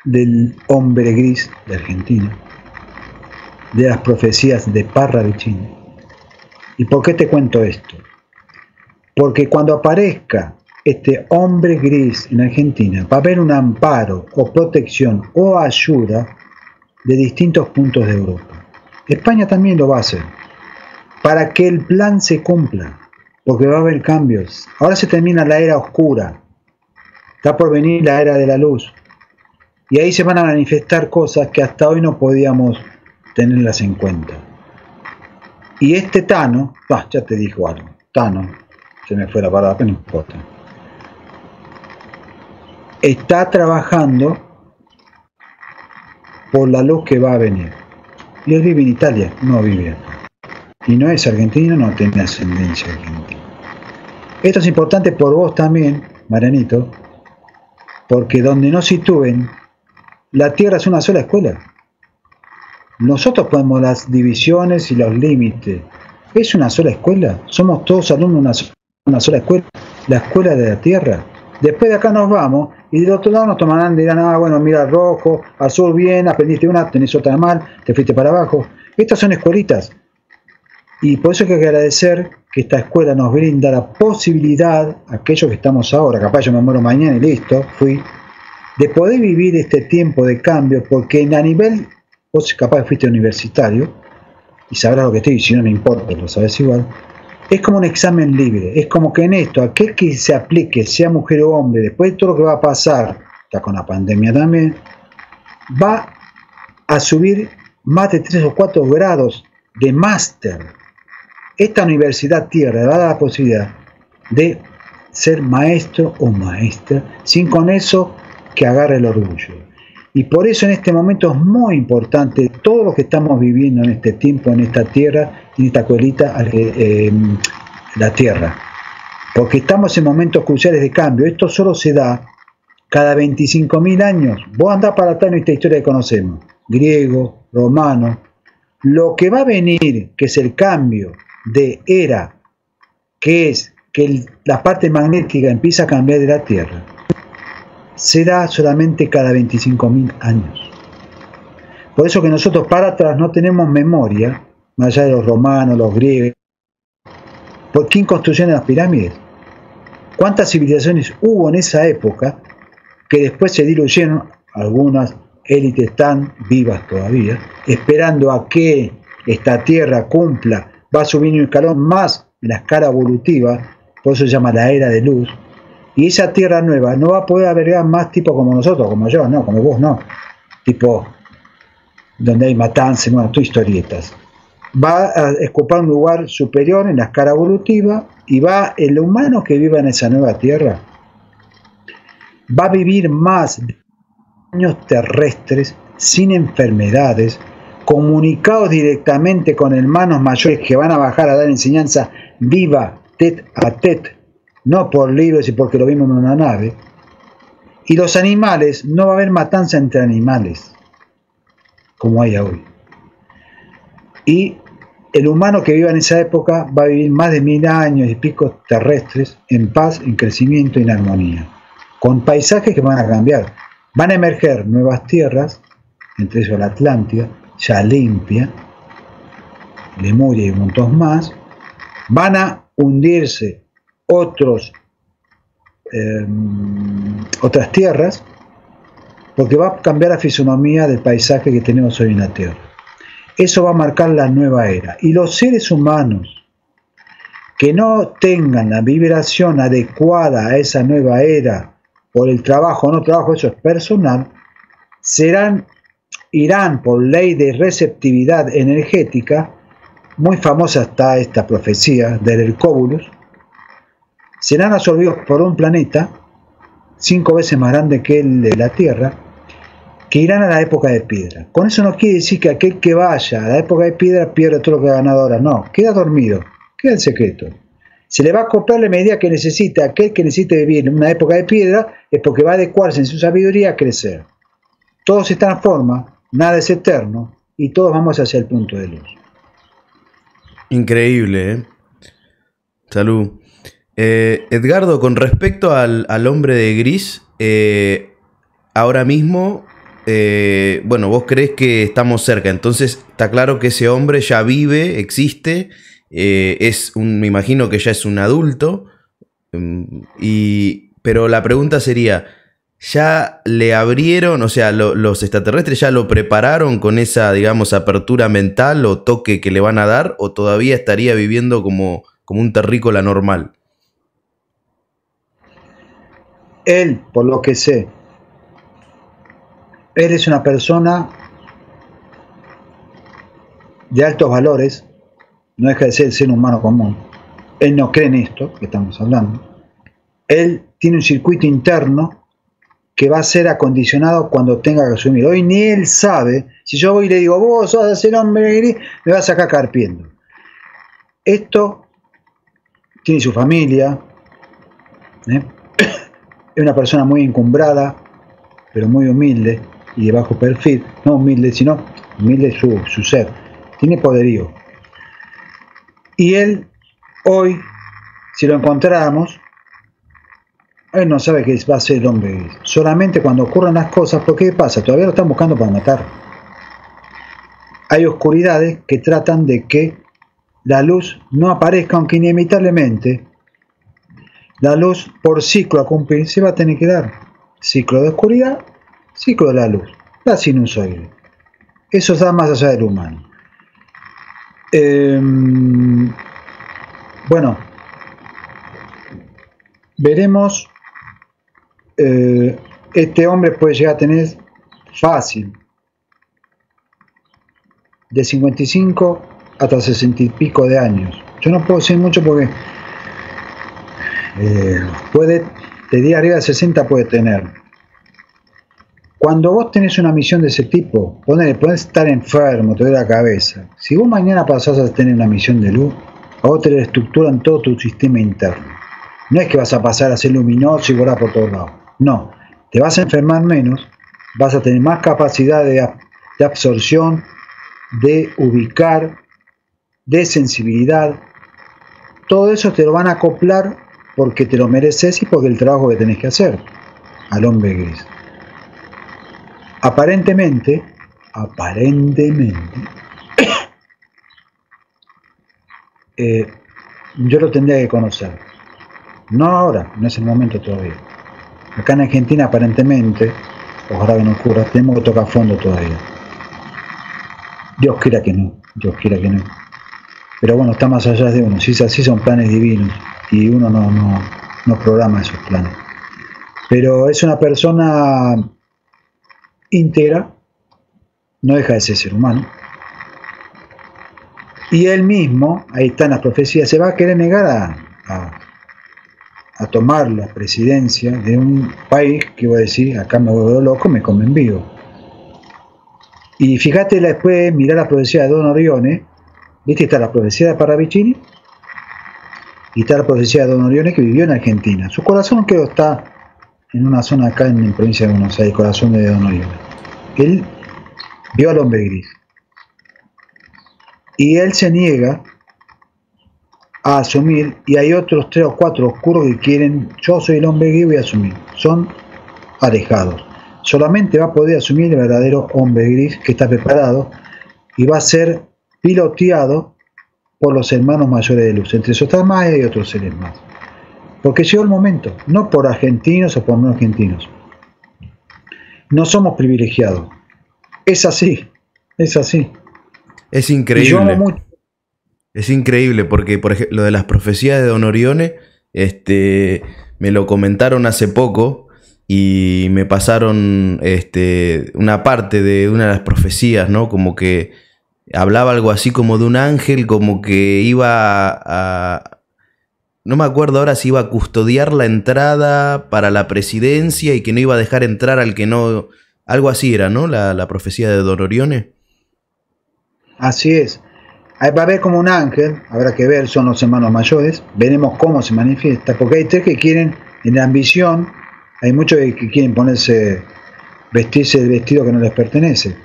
Speaker 2: del hombre gris de Argentina, de las profecías de Parra de China. ¿Y por qué te cuento esto? Porque cuando aparezca este hombre gris en Argentina, va a haber un amparo o protección o ayuda de distintos puntos de Europa. España también lo va a hacer, para que el plan se cumpla porque va a haber cambios. Ahora se termina la era oscura, está por venir la era de la luz, y ahí se van a manifestar cosas que hasta hoy no podíamos tenerlas en cuenta. Y este Tano, ya te dijo algo, Tano, se me fue la palabra, pero no importa, está trabajando por la luz que va a venir. Y él vive en Italia, no vive y no es argentino, no tiene ascendencia argentina. Esto es importante por vos también, Marianito, Porque donde no sitúen, la Tierra es una sola escuela. Nosotros ponemos las divisiones y los límites. Es una sola escuela. Somos todos alumnos de una, sola escuela. La escuela de la Tierra. Después de acá nos vamos y del otro lado nos tomarán dirán, ah, bueno, mira, rojo, azul bien, aprendiste una, tenés otra mal, te fuiste para abajo. Estas son escuelitas. Y por eso hay que agradecer que esta escuela nos brinda la posibilidad, aquellos que estamos ahora, capaz yo me muero mañana y listo, fui, de poder vivir este tiempo de cambio, porque a nivel, vos capaz fuiste universitario, y sabrás lo que estoy diciendo, no importa, lo sabes igual, es como un examen libre, es como que en esto, aquel que se aplique, sea mujer o hombre, después de todo lo que va a pasar, está con la pandemia también, va a subir más de 3 o 4 grados de máster esta universidad tierra da la posibilidad de ser maestro o maestra, sin con eso que agarre el orgullo. Y por eso en este momento es muy importante todo lo que estamos viviendo en este tiempo, en esta tierra, en esta cuelita, eh, em, la tierra. Porque estamos en momentos cruciales de cambio. Esto solo se da cada 25.000 años. Vos andás para atrás en esta historia que conocemos, griego, romano. Lo que va a venir, que es el cambio de era, que es que la parte magnética empieza a cambiar de la Tierra, será solamente cada 25.000 años. Por eso que nosotros para atrás no tenemos memoria, más allá de los romanos, los griegos. ¿Por quién construyeron las pirámides? ¿Cuántas civilizaciones hubo en esa época que después se diluyeron? Algunas élites están vivas todavía, esperando a que esta tierra cumpla va subiendo un escalón más en la escala evolutiva, por eso se llama la era de luz, y esa tierra nueva no va a poder albergar más tipo como nosotros, como yo, no, como vos no, tipo donde hay matanzas, bueno, tú historietas. Va a ocupar un lugar superior en la escala evolutiva y va el humano que viva en esa nueva tierra va a vivir más años terrestres sin enfermedades, comunicados directamente con hermanos mayores que van a bajar a dar enseñanza viva, tet a tet, no por libros y porque lo vimos en una nave. Y los animales, no va a haber matanza entre animales, como hay hoy. Y el humano que viva en esa época va a vivir más de mil años y picos terrestres en paz, en crecimiento y en armonía, con paisajes que van a cambiar. Van a emerger nuevas tierras, entre ellos la Atlántida, ya limpia, Lemuria y montón más, van a hundirse otros, em, otras tierras, porque va a cambiar la fisonomía del paisaje que tenemos hoy en la Tierra. Eso va a marcar la nueva era. Y los seres humanos que no tengan la vibración adecuada a esa nueva era por el trabajo o no trabajo, eso es personal, serán irán por ley de receptividad energética, muy famosa está esta profecía del Hercóbulus, serán absorbidos por un planeta cinco veces más grande que el de la Tierra, que irán a la época de piedra. Con eso no quiere decir que aquel que vaya a la época de piedra pierda todo lo que ha ganado ahora, no, queda dormido, queda el secreto. Se le va a acoplar la medida que necesita aquel que necesite vivir en una época de piedra, es porque va a adecuarse en su sabiduría a crecer. Todo se transforma nada es eterno y todos vamos hacia el punto de luz.
Speaker 1: Increíble, ¿eh? Salud. Eh, Edgardo, con respecto al, hombre de gris, eh, ahora mismo, eh, bueno, vos crees que estamos cerca, entonces está claro que ese hombre ya vive, existe, es un, me imagino que ya es un adulto, mm, y, pero la pregunta sería, ya le abrieron, o sea, los extraterrestres ya lo prepararon con esa, digamos, apertura mental o toque que le van a dar, o todavía estaría viviendo como, como un terrícola normal.
Speaker 2: Él, por lo que sé, él es una persona de altos valores, no deja de ser el ser humano común. Él no cree en esto que estamos hablando. Él tiene un circuito interno que va a ser acondicionado cuando tenga que asumir. Hoy ni él sabe, si yo voy y le digo, vos sos el hombre gris, me vas a sacar carpiendo. Esto tiene su familia, ¿eh? es una persona muy encumbrada, pero muy humilde y de bajo perfil. No humilde, sino humilde su, su ser. Tiene poderío. Y él, hoy, si lo encontráramos, él no sabe que va a ser el hombre Solamente cuando ocurren las cosas, ¿por qué pasa? Todavía lo están buscando para matar. Hay oscuridades que tratan de que la luz no aparezca, aunque inevitablemente la luz por ciclo a cumplir se va a tener que dar. Ciclo de oscuridad, ciclo de la luz, la sinusoide. Eso está más allá del humano. Em, bueno, veremos. Eh, este hombre puede llegar a tener fácil de 55 hasta 60 y pico de años. Yo no puedo decir mucho porque eh, puede, de día arriba de 60 puede tener. Cuando vos tenés una misión de ese tipo, ponele, puedes estar enfermo, te duele la cabeza. Si vos mañana pasás a tener una misión de luz, a vos te en todo tu sistema interno. No es que vas a pasar a ser luminoso y volar por todos lados. No, te vas a enfermar menos, vas a tener más capacidad de, de absorción, de ubicar, de sensibilidad. Todo eso te lo van a acoplar porque te lo mereces y porque el trabajo que tenés que hacer al hombre gris. Aparentemente, aparentemente, eh, yo lo tendría que conocer. No ahora, no es el momento todavía. Acá en Argentina aparentemente, ojalá que no ocurra, tenemos que tocar fondo todavía. Dios quiera que no, Dios quiera que no. Pero bueno, está más allá de uno. Si es así, son planes divinos y uno no, no, programa esos planes. Pero es una persona íntegra, no deja de ser ser humano. Y él mismo, ahí están las profecías, se va a querer negar a, tomar la presidencia de un país que voy a decir, acá me vuelvo loco, me comen vivo. Y fíjate después, mirar la profecía de Don Orione, ¿viste? Está la profecía de Paravicini y está la profecía de Don Orione que vivió en Argentina. Su corazón creo está en una zona acá en la provincia de Buenos Aires, corazón de Don Orione. Él vio al hombre gris. Y él se niega a asumir, y hay otros tres o cuatro oscuros que quieren, yo soy el hombre gris, voy a asumir. Son alejados. Solamente va a poder asumir el verdadero hombre gris que está preparado y va a ser piloteado por los hermanos mayores de luz. Entre esos más y otros seres más. Porque llegó el momento, no por argentinos o por no argentinos. No somos privilegiados. Es así, es así.
Speaker 1: Es increíble. Es increíble porque, por ejemplo, lo de las profecías de Don Orione, este, me lo comentaron hace poco y me pasaron este, una parte de una de las profecías, ¿no? Como que hablaba algo así como de un ángel, como que iba a, no me acuerdo ahora si iba a custodiar la entrada para la presidencia y que no iba a dejar entrar al que no... Algo así era, ¿no? La, profecía de Don Orione.
Speaker 2: Así es. Va a haber como un ángel, habrá que ver, son los hermanos mayores, veremos cómo se manifiesta, porque hay tres que quieren, en la ambición, hay muchos que quieren ponerse, vestirse el vestido que no les pertenece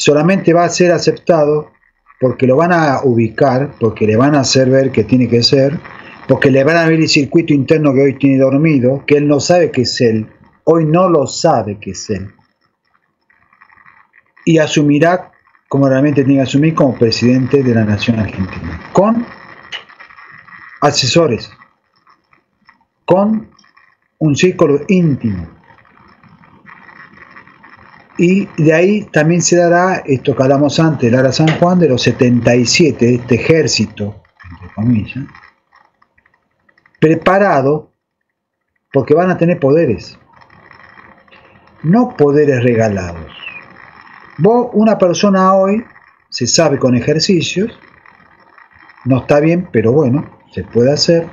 Speaker 2: solamente va a ser aceptado porque lo van a ubicar, porque le van a hacer ver que tiene que ser, porque le van a abrir el circuito interno que hoy tiene dormido, que él no sabe que es él, hoy no lo sabe que es él. Y asumirá como realmente tiene que asumir como presidente de la nación argentina, con asesores, con un círculo íntimo, y de ahí también se dará esto que hablamos antes, Lara San Juan, de los 77, este ejército, entre comillas, preparado porque van a tener poderes, no poderes regalados. Vos, una persona hoy, se sabe con ejercicios, no está bien, pero bueno, se puede hacer,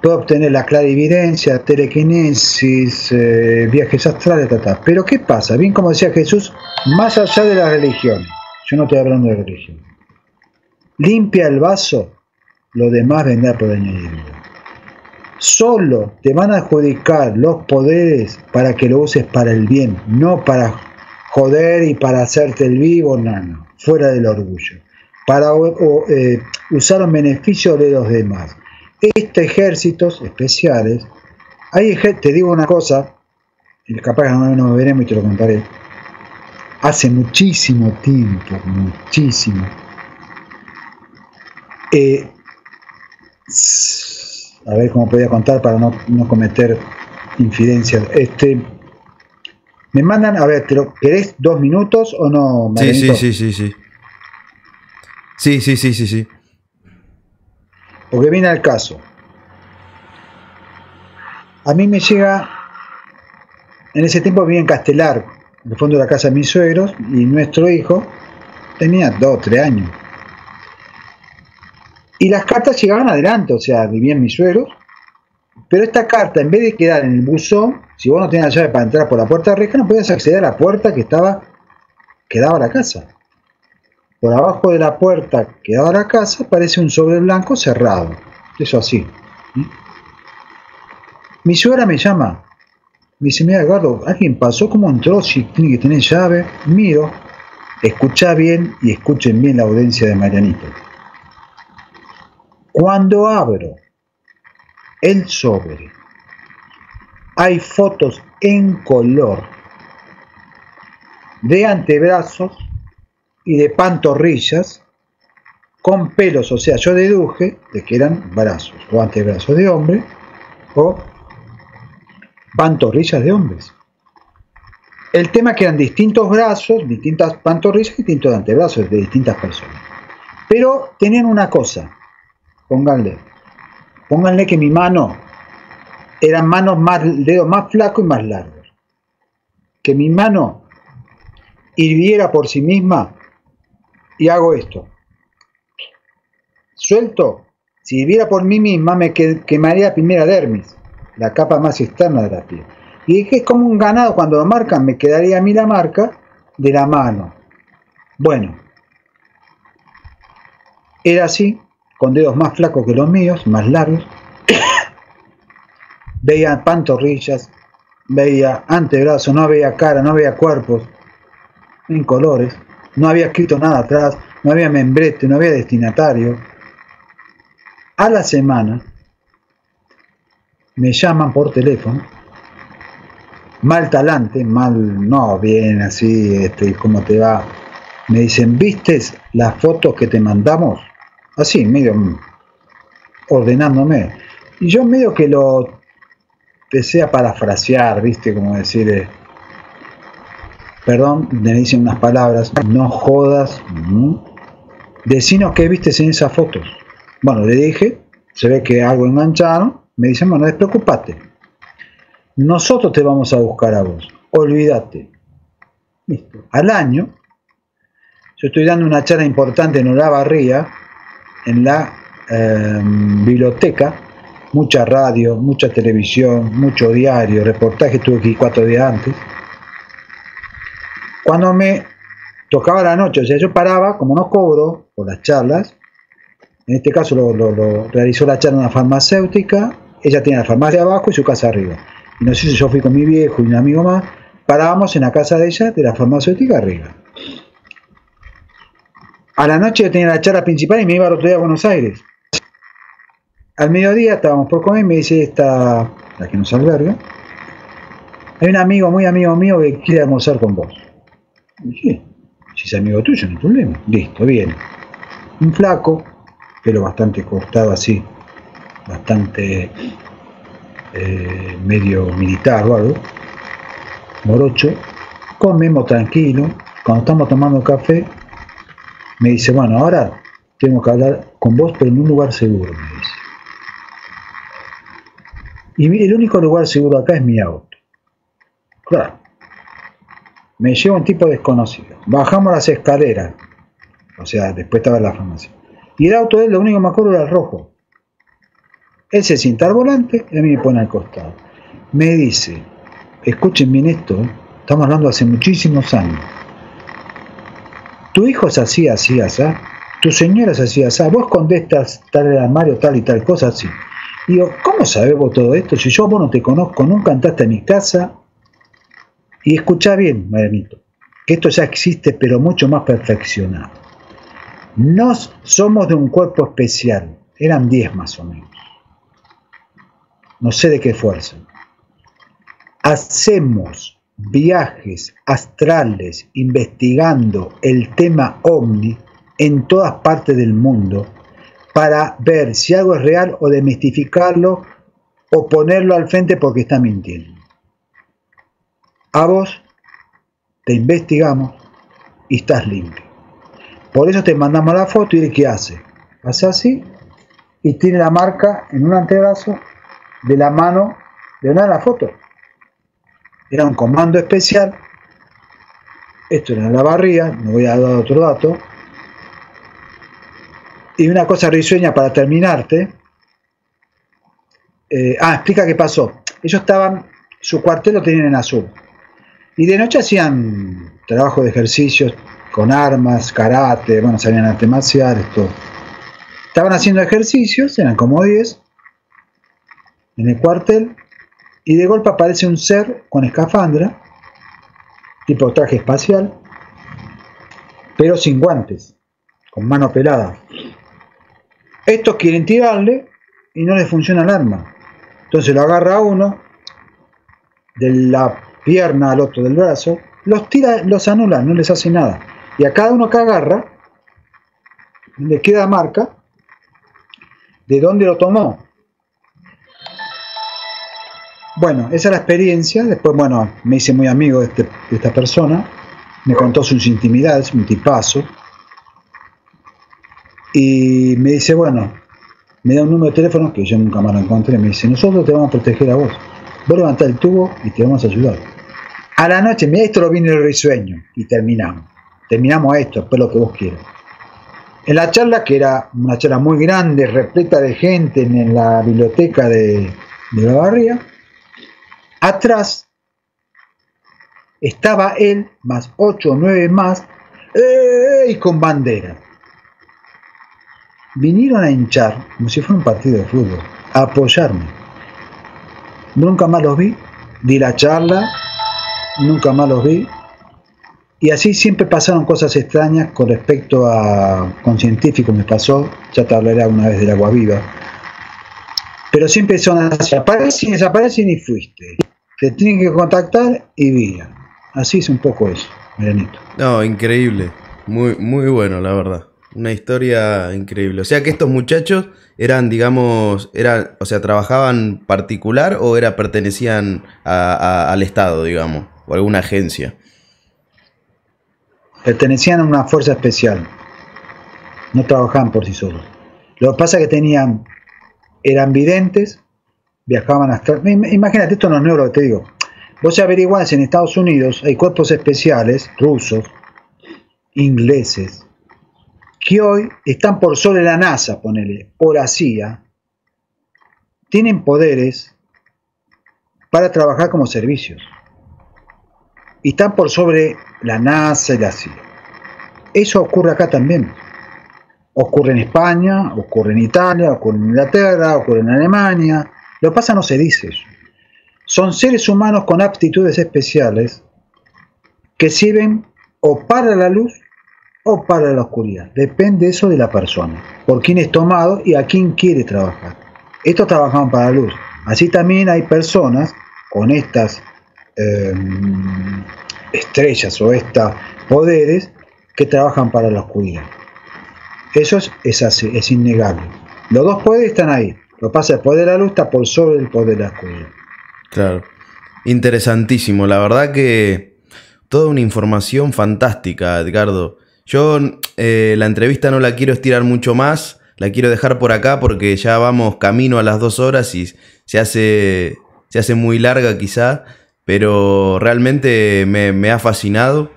Speaker 2: puede obtener la clarividencia, telequinesis, eh, viajes astrales, Pero ¿qué pasa? Bien como decía Jesús, más allá de la religión, yo no estoy hablando de religión, limpia el vaso, lo demás vendrá por añadidura. Solo te van a adjudicar los poderes para que lo uses para el bien, no para joder y para hacerte el vivo, no, no, fuera del orgullo. Para eh, usar un beneficio de los demás. Este ejércitos especiales, hay te digo una cosa, capaz que no nos veremos y te lo contaré. Hace muchísimo tiempo, muchísimo. Eh, a ver cómo podía contar para no, cometer infidencias. Este, me mandan, a ver, ¿querés dos minutos o no?
Speaker 1: Sí, sí, sí, sí, sí. Sí, sí, sí, sí, sí.
Speaker 2: Porque viene al caso. A mí me llega, en ese tiempo vivía en Castelar, en el fondo de la casa de mis suegros, y nuestro hijo tenía dos, tres años. Y las cartas llegaban adelante, o sea, vivían mis suegros. Pero esta carta, en vez de quedar en el buzón, si vos no tenías la llave para entrar por la puerta reja, no podías acceder a la puerta que estaba, que daba la casa. Por abajo de la puerta que daba la casa aparece un sobre blanco cerrado. Eso así. Mi suegra me llama. Me dice, mira Eduardo, alguien pasó, ¿cómo entró? Si tiene que tener llave. Miro, escucha bien y escuchen bien la audiencia de Marianito. Cuando abro el sobre, hay fotos en color de antebrazos y de pantorrillas con pelos, o sea, yo deduje de que eran brazos o antebrazos de hombre o pantorrillas de hombres. El tema es que eran distintos brazos, distintas pantorrillas, distintos antebrazos de distintas personas. Pero tenían una cosa, pónganle, pónganle que mi mano eran manos más, dedos más flacos y más largos. Que mi mano hirviera por sí misma y hago esto. Suelto, si hirviera por mí misma me quemaría la primera dermis, la capa más externa de la piel. Y es que es como un ganado, cuando lo marcan me quedaría a mí la marca de la mano. Bueno, era así, con dedos más flacos que los míos, más largos. veía pantorrillas, veía antebrazos, no veía cara, no veía cuerpos, en colores. No había escrito nada atrás, no había membrete, no había destinatario. A la semana me llaman por teléfono, mal talante, mal, no bien así, este, ¿cómo te va? Me dicen, ¿viste las fotos que te mandamos? Así, medio ordenándome. Y yo medio que lo empecé a parafrasear, ¿viste? Como decir, eh, perdón, me dicen unas palabras, no jodas, decinos qué viste en esas fotos. Bueno, le dije, se ve que algo engancharon, me dicen, bueno, despreocupate, nosotros te vamos a buscar a vos, olvídate. Listo. Al año, yo estoy dando una charla importante en Olavarría, en la em, biblioteca, mucha radio, mucha televisión, mucho diario, reportaje, tuve que ir cuatro días antes. Cuando me tocaba la noche, o sea, yo paraba, como no cobro por las charlas, en este caso lo, realizó la charla una farmacéutica, ella tiene la farmacia abajo y su casa arriba. Y no sé si yo fui con mi viejo y un amigo más, parábamos en la casa de ella, de la farmacéutica arriba. A la noche tenía la charla principal y me iba al otro día a Buenos Aires. Al mediodía estábamos por comer y me dice esta, la que nos alberga, hay un amigo, muy amigo mío que quiere almorzar con vos. si es amigo tuyo, no hay problema. Listo, viene. Un flaco, pelo bastante cortado así, bastante eh, medio militar o algo, morocho, comemos tranquilo, cuando estamos tomando café, me dice, bueno, ahora tengo que hablar con vos, pero en un lugar seguro, me dice. Y el único lugar seguro acá es mi auto. Claro. Me lleva un tipo desconocido. Bajamos las escaleras. O sea, después estaba la farmacia. Y el auto de él, lo único que me acuerdo era el rojo. Él se sienta al volante y a mí me pone al costado. Me dice, escuchen bien esto, estamos hablando hace muchísimos años tu hijo es así, así, así, tu señora es así, así, vos contestas tal armario, tal y tal cosa, así. Digo, ¿cómo sabes vos todo esto? Si yo vos no te conozco, nunca entraste a mi casa. Y escucha bien, Marianito, que esto ya existe, pero mucho más perfeccionado. No somos de un cuerpo especial, eran 10 más o menos. No sé de qué fuerza. Hacemos viajes astrales investigando el tema ovni en todas partes del mundo para ver si algo es real o demistificarlo o ponerlo al frente porque está mintiendo. A vos te investigamos y estás limpio. Por eso te mandamos la foto y ¿qué hace? Hace así y tiene la marca en un antebrazo de la mano de una de las fotos. Era un comando especial. Esto era la barría, no voy a dar otro dato. Y una cosa risueña para terminarte. Eh, ah, explica qué pasó. Ellos estaban, su cuartel lo tenían en azul. Y de noche hacían trabajo de ejercicios con armas, karate, bueno, salían artes marciales, todo. Estaban haciendo ejercicios, eran como 10, en el cuartel, y de golpe aparece un ser con escafandra, tipo traje espacial, pero sin guantes, con mano pelada. Estos quieren tirarle y no les funciona el arma. Entonces lo agarra uno de la pierna al otro del brazo, los tira, los anula, no les hace nada. Y a cada uno que agarra, le queda marca de dónde lo tomó. Bueno, esa es la experiencia. Después, bueno, me hice muy amigo de, este, de esta persona. Me contó sus intimidades, un tipazo. Y me dice, bueno, me da un número de teléfono que yo nunca más lo encontré. Me dice, nosotros te vamos a proteger a vos. Vos levantás el tubo y te vamos a ayudar. A la noche, mira, esto lo viene el risueño. Y terminamos. Terminamos esto, después lo que vos quieras. En la charla, que era una charla muy grande, repleta de gente en la biblioteca de, de la barría, atrás estaba él, más ocho o nueve más, y con bandera vinieron a hinchar, como si fuera un partido de fútbol, a apoyarme. Nunca más los vi, di la charla, nunca más los vi. Y así siempre pasaron cosas extrañas con respecto a, con científicos me pasó, ya te hablaré una vez del agua viva. Pero siempre son así, aparecen, desaparecen y fuiste. Te tienen que contactar y vía. Así es un poco eso, Marianito.
Speaker 1: No, increíble. Muy, muy bueno, la verdad. Una historia increíble. O sea que estos muchachos eran, digamos, eran, o sea, trabajaban particular o era pertenecían al Estado, digamos, o alguna agencia.
Speaker 2: Pertenecían a una fuerza especial. No trabajaban por sí solos. Lo que pasa es que tenían, eran videntes, viajaban hasta... Imagínate, esto no es nuevo lo que te digo. Vos averiguás, en Estados Unidos hay cuerpos especiales, rusos, ingleses, que hoy están por sobre la NASA, ponele, o la CIA, tienen poderes para trabajar como servicios. Y están por sobre la NASA y la CIA. Eso ocurre acá también. Ocurre en España, ocurre en Italia, ocurre en Inglaterra, ocurre en Alemania. Lo que pasa no se dice. Son seres humanos con aptitudes especiales que sirven o para la luz o para la oscuridad. Depende eso de la persona, por quién es tomado y a quién quiere trabajar. Estos trabajan para la luz. Así también hay personas con estas em, estrellas o estos poderes que trabajan para la oscuridad. Eso es, así, es innegable. Los dos poderes están ahí. Lo que pasa el poder de la luz está por sobre el poder de la.
Speaker 1: Claro. Interesantísimo. La verdad que toda una información fantástica, Edgardo. Yo eh, la entrevista no la quiero estirar mucho más, la quiero dejar por acá porque ya vamos camino a las dos horas y se hace, se hace muy larga quizá, pero realmente me, ha fascinado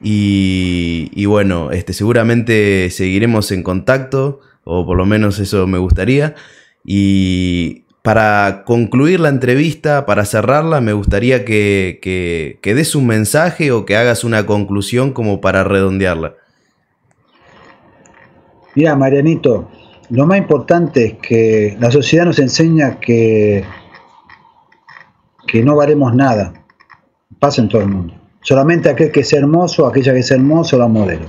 Speaker 1: y, y, bueno, este, seguramente seguiremos en contacto, o por lo menos eso me gustaría. Y para concluir la entrevista, para cerrarla, me gustaría que, que, des un mensaje o que hagas una conclusión como para redondearla.
Speaker 2: Mira, Marianito, lo más importante es que la sociedad nos enseña que, que no valemos nada. Pasa en todo el mundo. Solamente aquel que es hermoso, aquella que es hermoso, la modelo.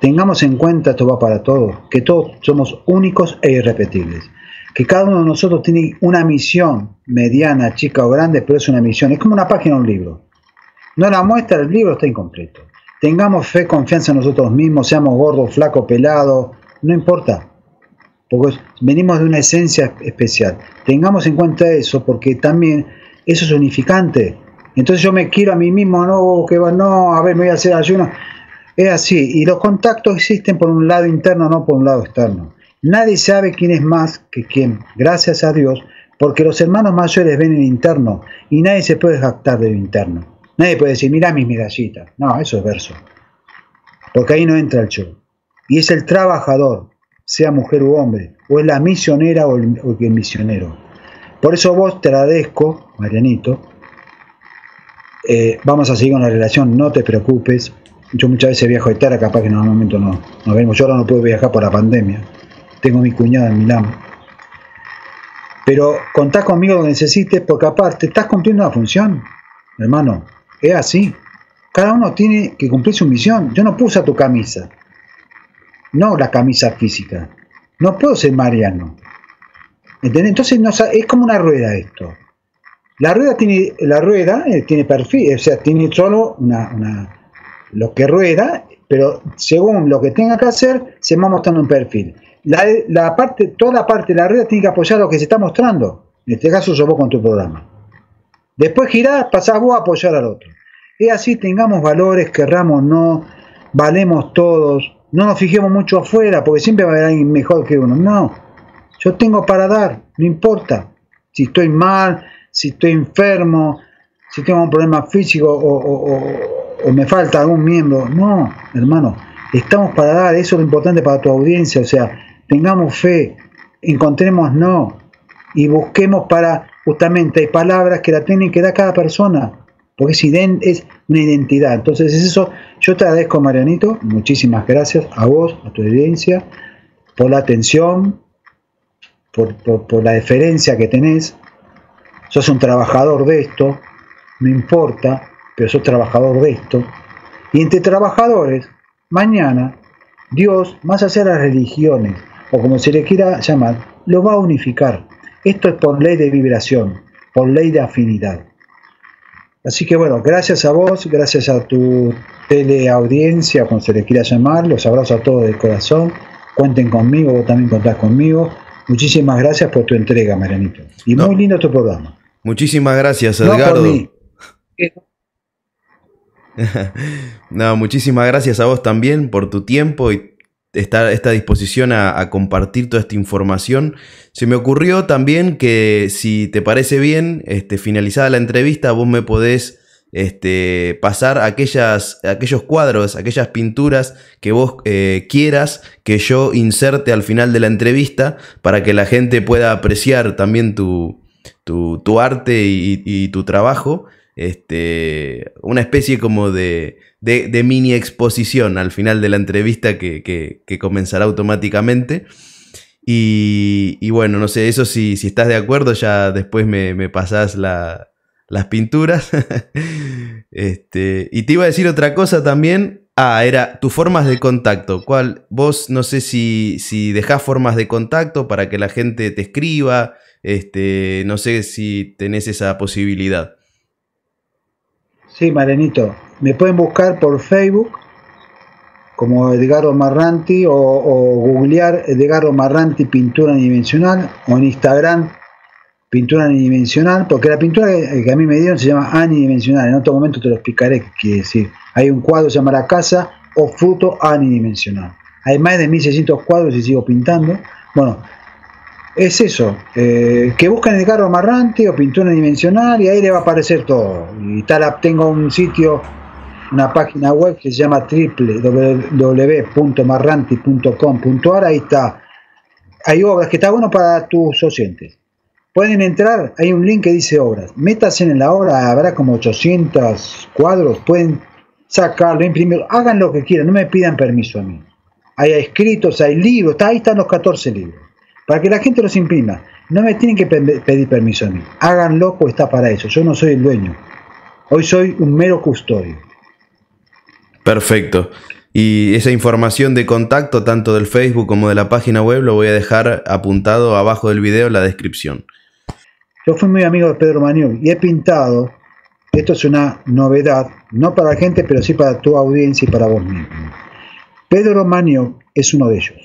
Speaker 2: Tengamos en cuenta, esto va para todos, que todos somos únicos e irrepetibles. Que cada uno de nosotros tiene una misión, mediana, chica o grande, pero es una misión. Es como una página de un libro. No la muestra, el libro está incompleto. Tengamos fe, confianza en nosotros mismos, seamos gordos, flacos, pelados, no importa. Porque venimos de una esencia especial. Tengamos en cuenta eso, porque también eso es unificante. Entonces yo me quiero a mí mismo, no, que va, no, a ver, me voy a hacer ayuno. Es así, y los contactos existen por un lado interno, no por un lado externo. Nadie sabe quién es más que quién, gracias a Dios, porque los hermanos mayores ven el interno y nadie se puede jactar del interno. Nadie puede decir, mira mis medallitas. No, eso es verso. Porque ahí no entra el show. Y es el trabajador, sea mujer u hombre, o es la misionera o el, misionero. Por eso vos te agradezco, Marianito, eh, vamos a seguir con la relación, no te preocupes. Yo muchas veces viajo de Tara, capaz que en algún momento no nos vemos. Yo ahora no puedo viajar por la pandemia. Tengo mi cuñada en Milán. Pero contás conmigo lo necesites porque aparte estás cumpliendo una función, hermano. Es así. Cada uno tiene que cumplir su misión. Yo no puse tu camisa. No la camisa física. No puedo ser mariano. ¿Entendés? Entonces no, es como una rueda esto. La rueda tiene, la rueda eh, tiene perfil, o sea, tiene solo una, lo que rueda, pero según lo que tenga que hacer, se va mostrando un perfil. La, parte, toda la parte de la rueda tiene que apoyar lo que se está mostrando. En este caso, yo vos con tu programa. Después girás, pasás vos a apoyar al otro. Es así, tengamos valores, querramos no, valemos todos, no nos fijemos mucho afuera, porque siempre va a haber alguien mejor que uno. No, yo tengo para dar, no importa. Si estoy mal, si estoy enfermo, si tengo un problema físico o, me falta algún miembro. No, hermano, estamos para dar, eso es lo importante para tu audiencia, o sea, tengamos fe, encontremos no y busquemos para, justamente, hay palabras que la tienen que dar cada persona, porque es, es una identidad. Entonces, es eso, yo te agradezco, Marianito, muchísimas gracias a vos, a tu audiencia, por la atención, por, por la deferencia que tenés, sos un trabajador de esto, no importa, pero sos trabajador de esto. Y entre trabajadores, mañana, Dios, más allá de las religiones, o como se le quiera llamar, lo va a unificar. Esto es por ley de vibración, por ley de afinidad. Así que bueno, gracias a vos, gracias a tu teleaudiencia, como se le quiera llamar, los abrazo a todos de corazón. Cuenten conmigo, vos también contás conmigo. Muchísimas gracias por tu entrega, Marianito. Y muy lindo tu programa.
Speaker 1: Muchísimas gracias, Edgardo. No, muchísimas gracias a vos también por tu tiempo y esta, esta disposición a, compartir toda esta información. Se me ocurrió también que si te parece bien, este, finalizada la entrevista, vos me podés este, pasar aquellas, aquellos cuadros, aquellas pinturas que vos eh, quieras que yo inserte al final de la entrevista para que la gente pueda apreciar también tu, tu, arte y, tu trabajo, este, una especie como de, de, mini exposición al final de la entrevista que, comenzará automáticamente. Y, bueno, no sé, eso si, si estás de acuerdo, ya después me, me pasás las pinturas. este, y te iba a decir otra cosa también. Ah, era tus formas de contacto. ¿Cuál? Vos no sé si, si dejás formas de contacto para que la gente te escriba, este, no sé si tenés esa posibilidad.
Speaker 2: Sí, Marenito. Me pueden buscar por Facebook como Edgardo Marranti o, googlear Edgardo Marranti Pintura Unidimensional o en Instagram Pintura Unidimensional, porque la pintura que, a mí me dieron se llama anidimensional. En otro momento te lo explicaré quiere decir. Hay un cuadro que se llama La Casa o Fruto Anidimensional. Hay más de 1600 cuadros y sigo pintando. Bueno, es eso, eh, que buscan el carro amarrante o pintura dimensional y ahí le va a aparecer todo. Y tal, tengo un sitio, una página web que se llama www.marranti.com.ar, ahí está. Hay obras que está bueno para tus oyentes. Pueden entrar, hay un link que dice obras. Métanse en la obra, habrá como 800 cuadros, pueden sacarlo, imprimirlo, hagan lo que quieran, no me pidan permiso a mí. Hay escritos, hay libros, ahí están los 14 libros para que la gente los imprima. No me tienen que pedir permiso a mí. Háganlo, pues está para eso. Yo no soy el dueño. Hoy soy un mero custodio.
Speaker 1: Perfecto. Y esa información de contacto, tanto del Facebook como de la página web, lo voy a dejar apuntado abajo del video en la descripción.
Speaker 2: Yo fui muy amigo de Pedro Maniú y he pintado, esto es una novedad, no para la gente, pero sí para tu audiencia y para vos mismo. Pedro Maniú es uno de ellos.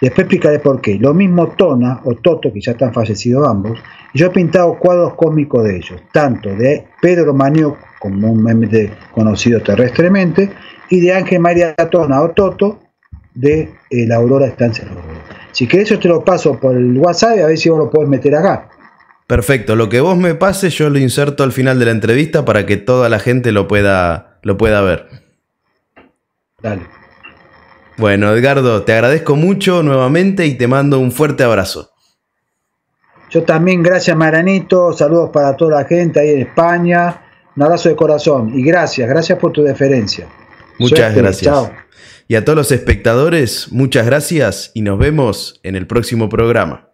Speaker 2: Después explicaré por qué. Lo mismo Tona o Toto, que ya están fallecidos ambos, yo he pintado cuadros cómicos de ellos, tanto de Pedro Maniú, comúnmente conocido terrestremente, y de Ángel María Tona o Toto, de eh, la Aurora Estancia Aurora. Si querés yo te lo paso por el WhatsApp a ver si vos lo podés meter acá.
Speaker 1: Perfecto, lo que vos me pases yo lo inserto al final de la entrevista para que toda la gente lo pueda, lo pueda ver.
Speaker 2: Dale.
Speaker 1: Bueno, Edgardo, te agradezco mucho nuevamente y te mando un fuerte abrazo.
Speaker 2: Yo también, gracias Maranito, saludos para toda la gente ahí en España, un abrazo de corazón y gracias, gracias por tu deferencia.
Speaker 1: Muchas gracias. Y a todos los espectadores, muchas gracias y nos vemos en el próximo programa.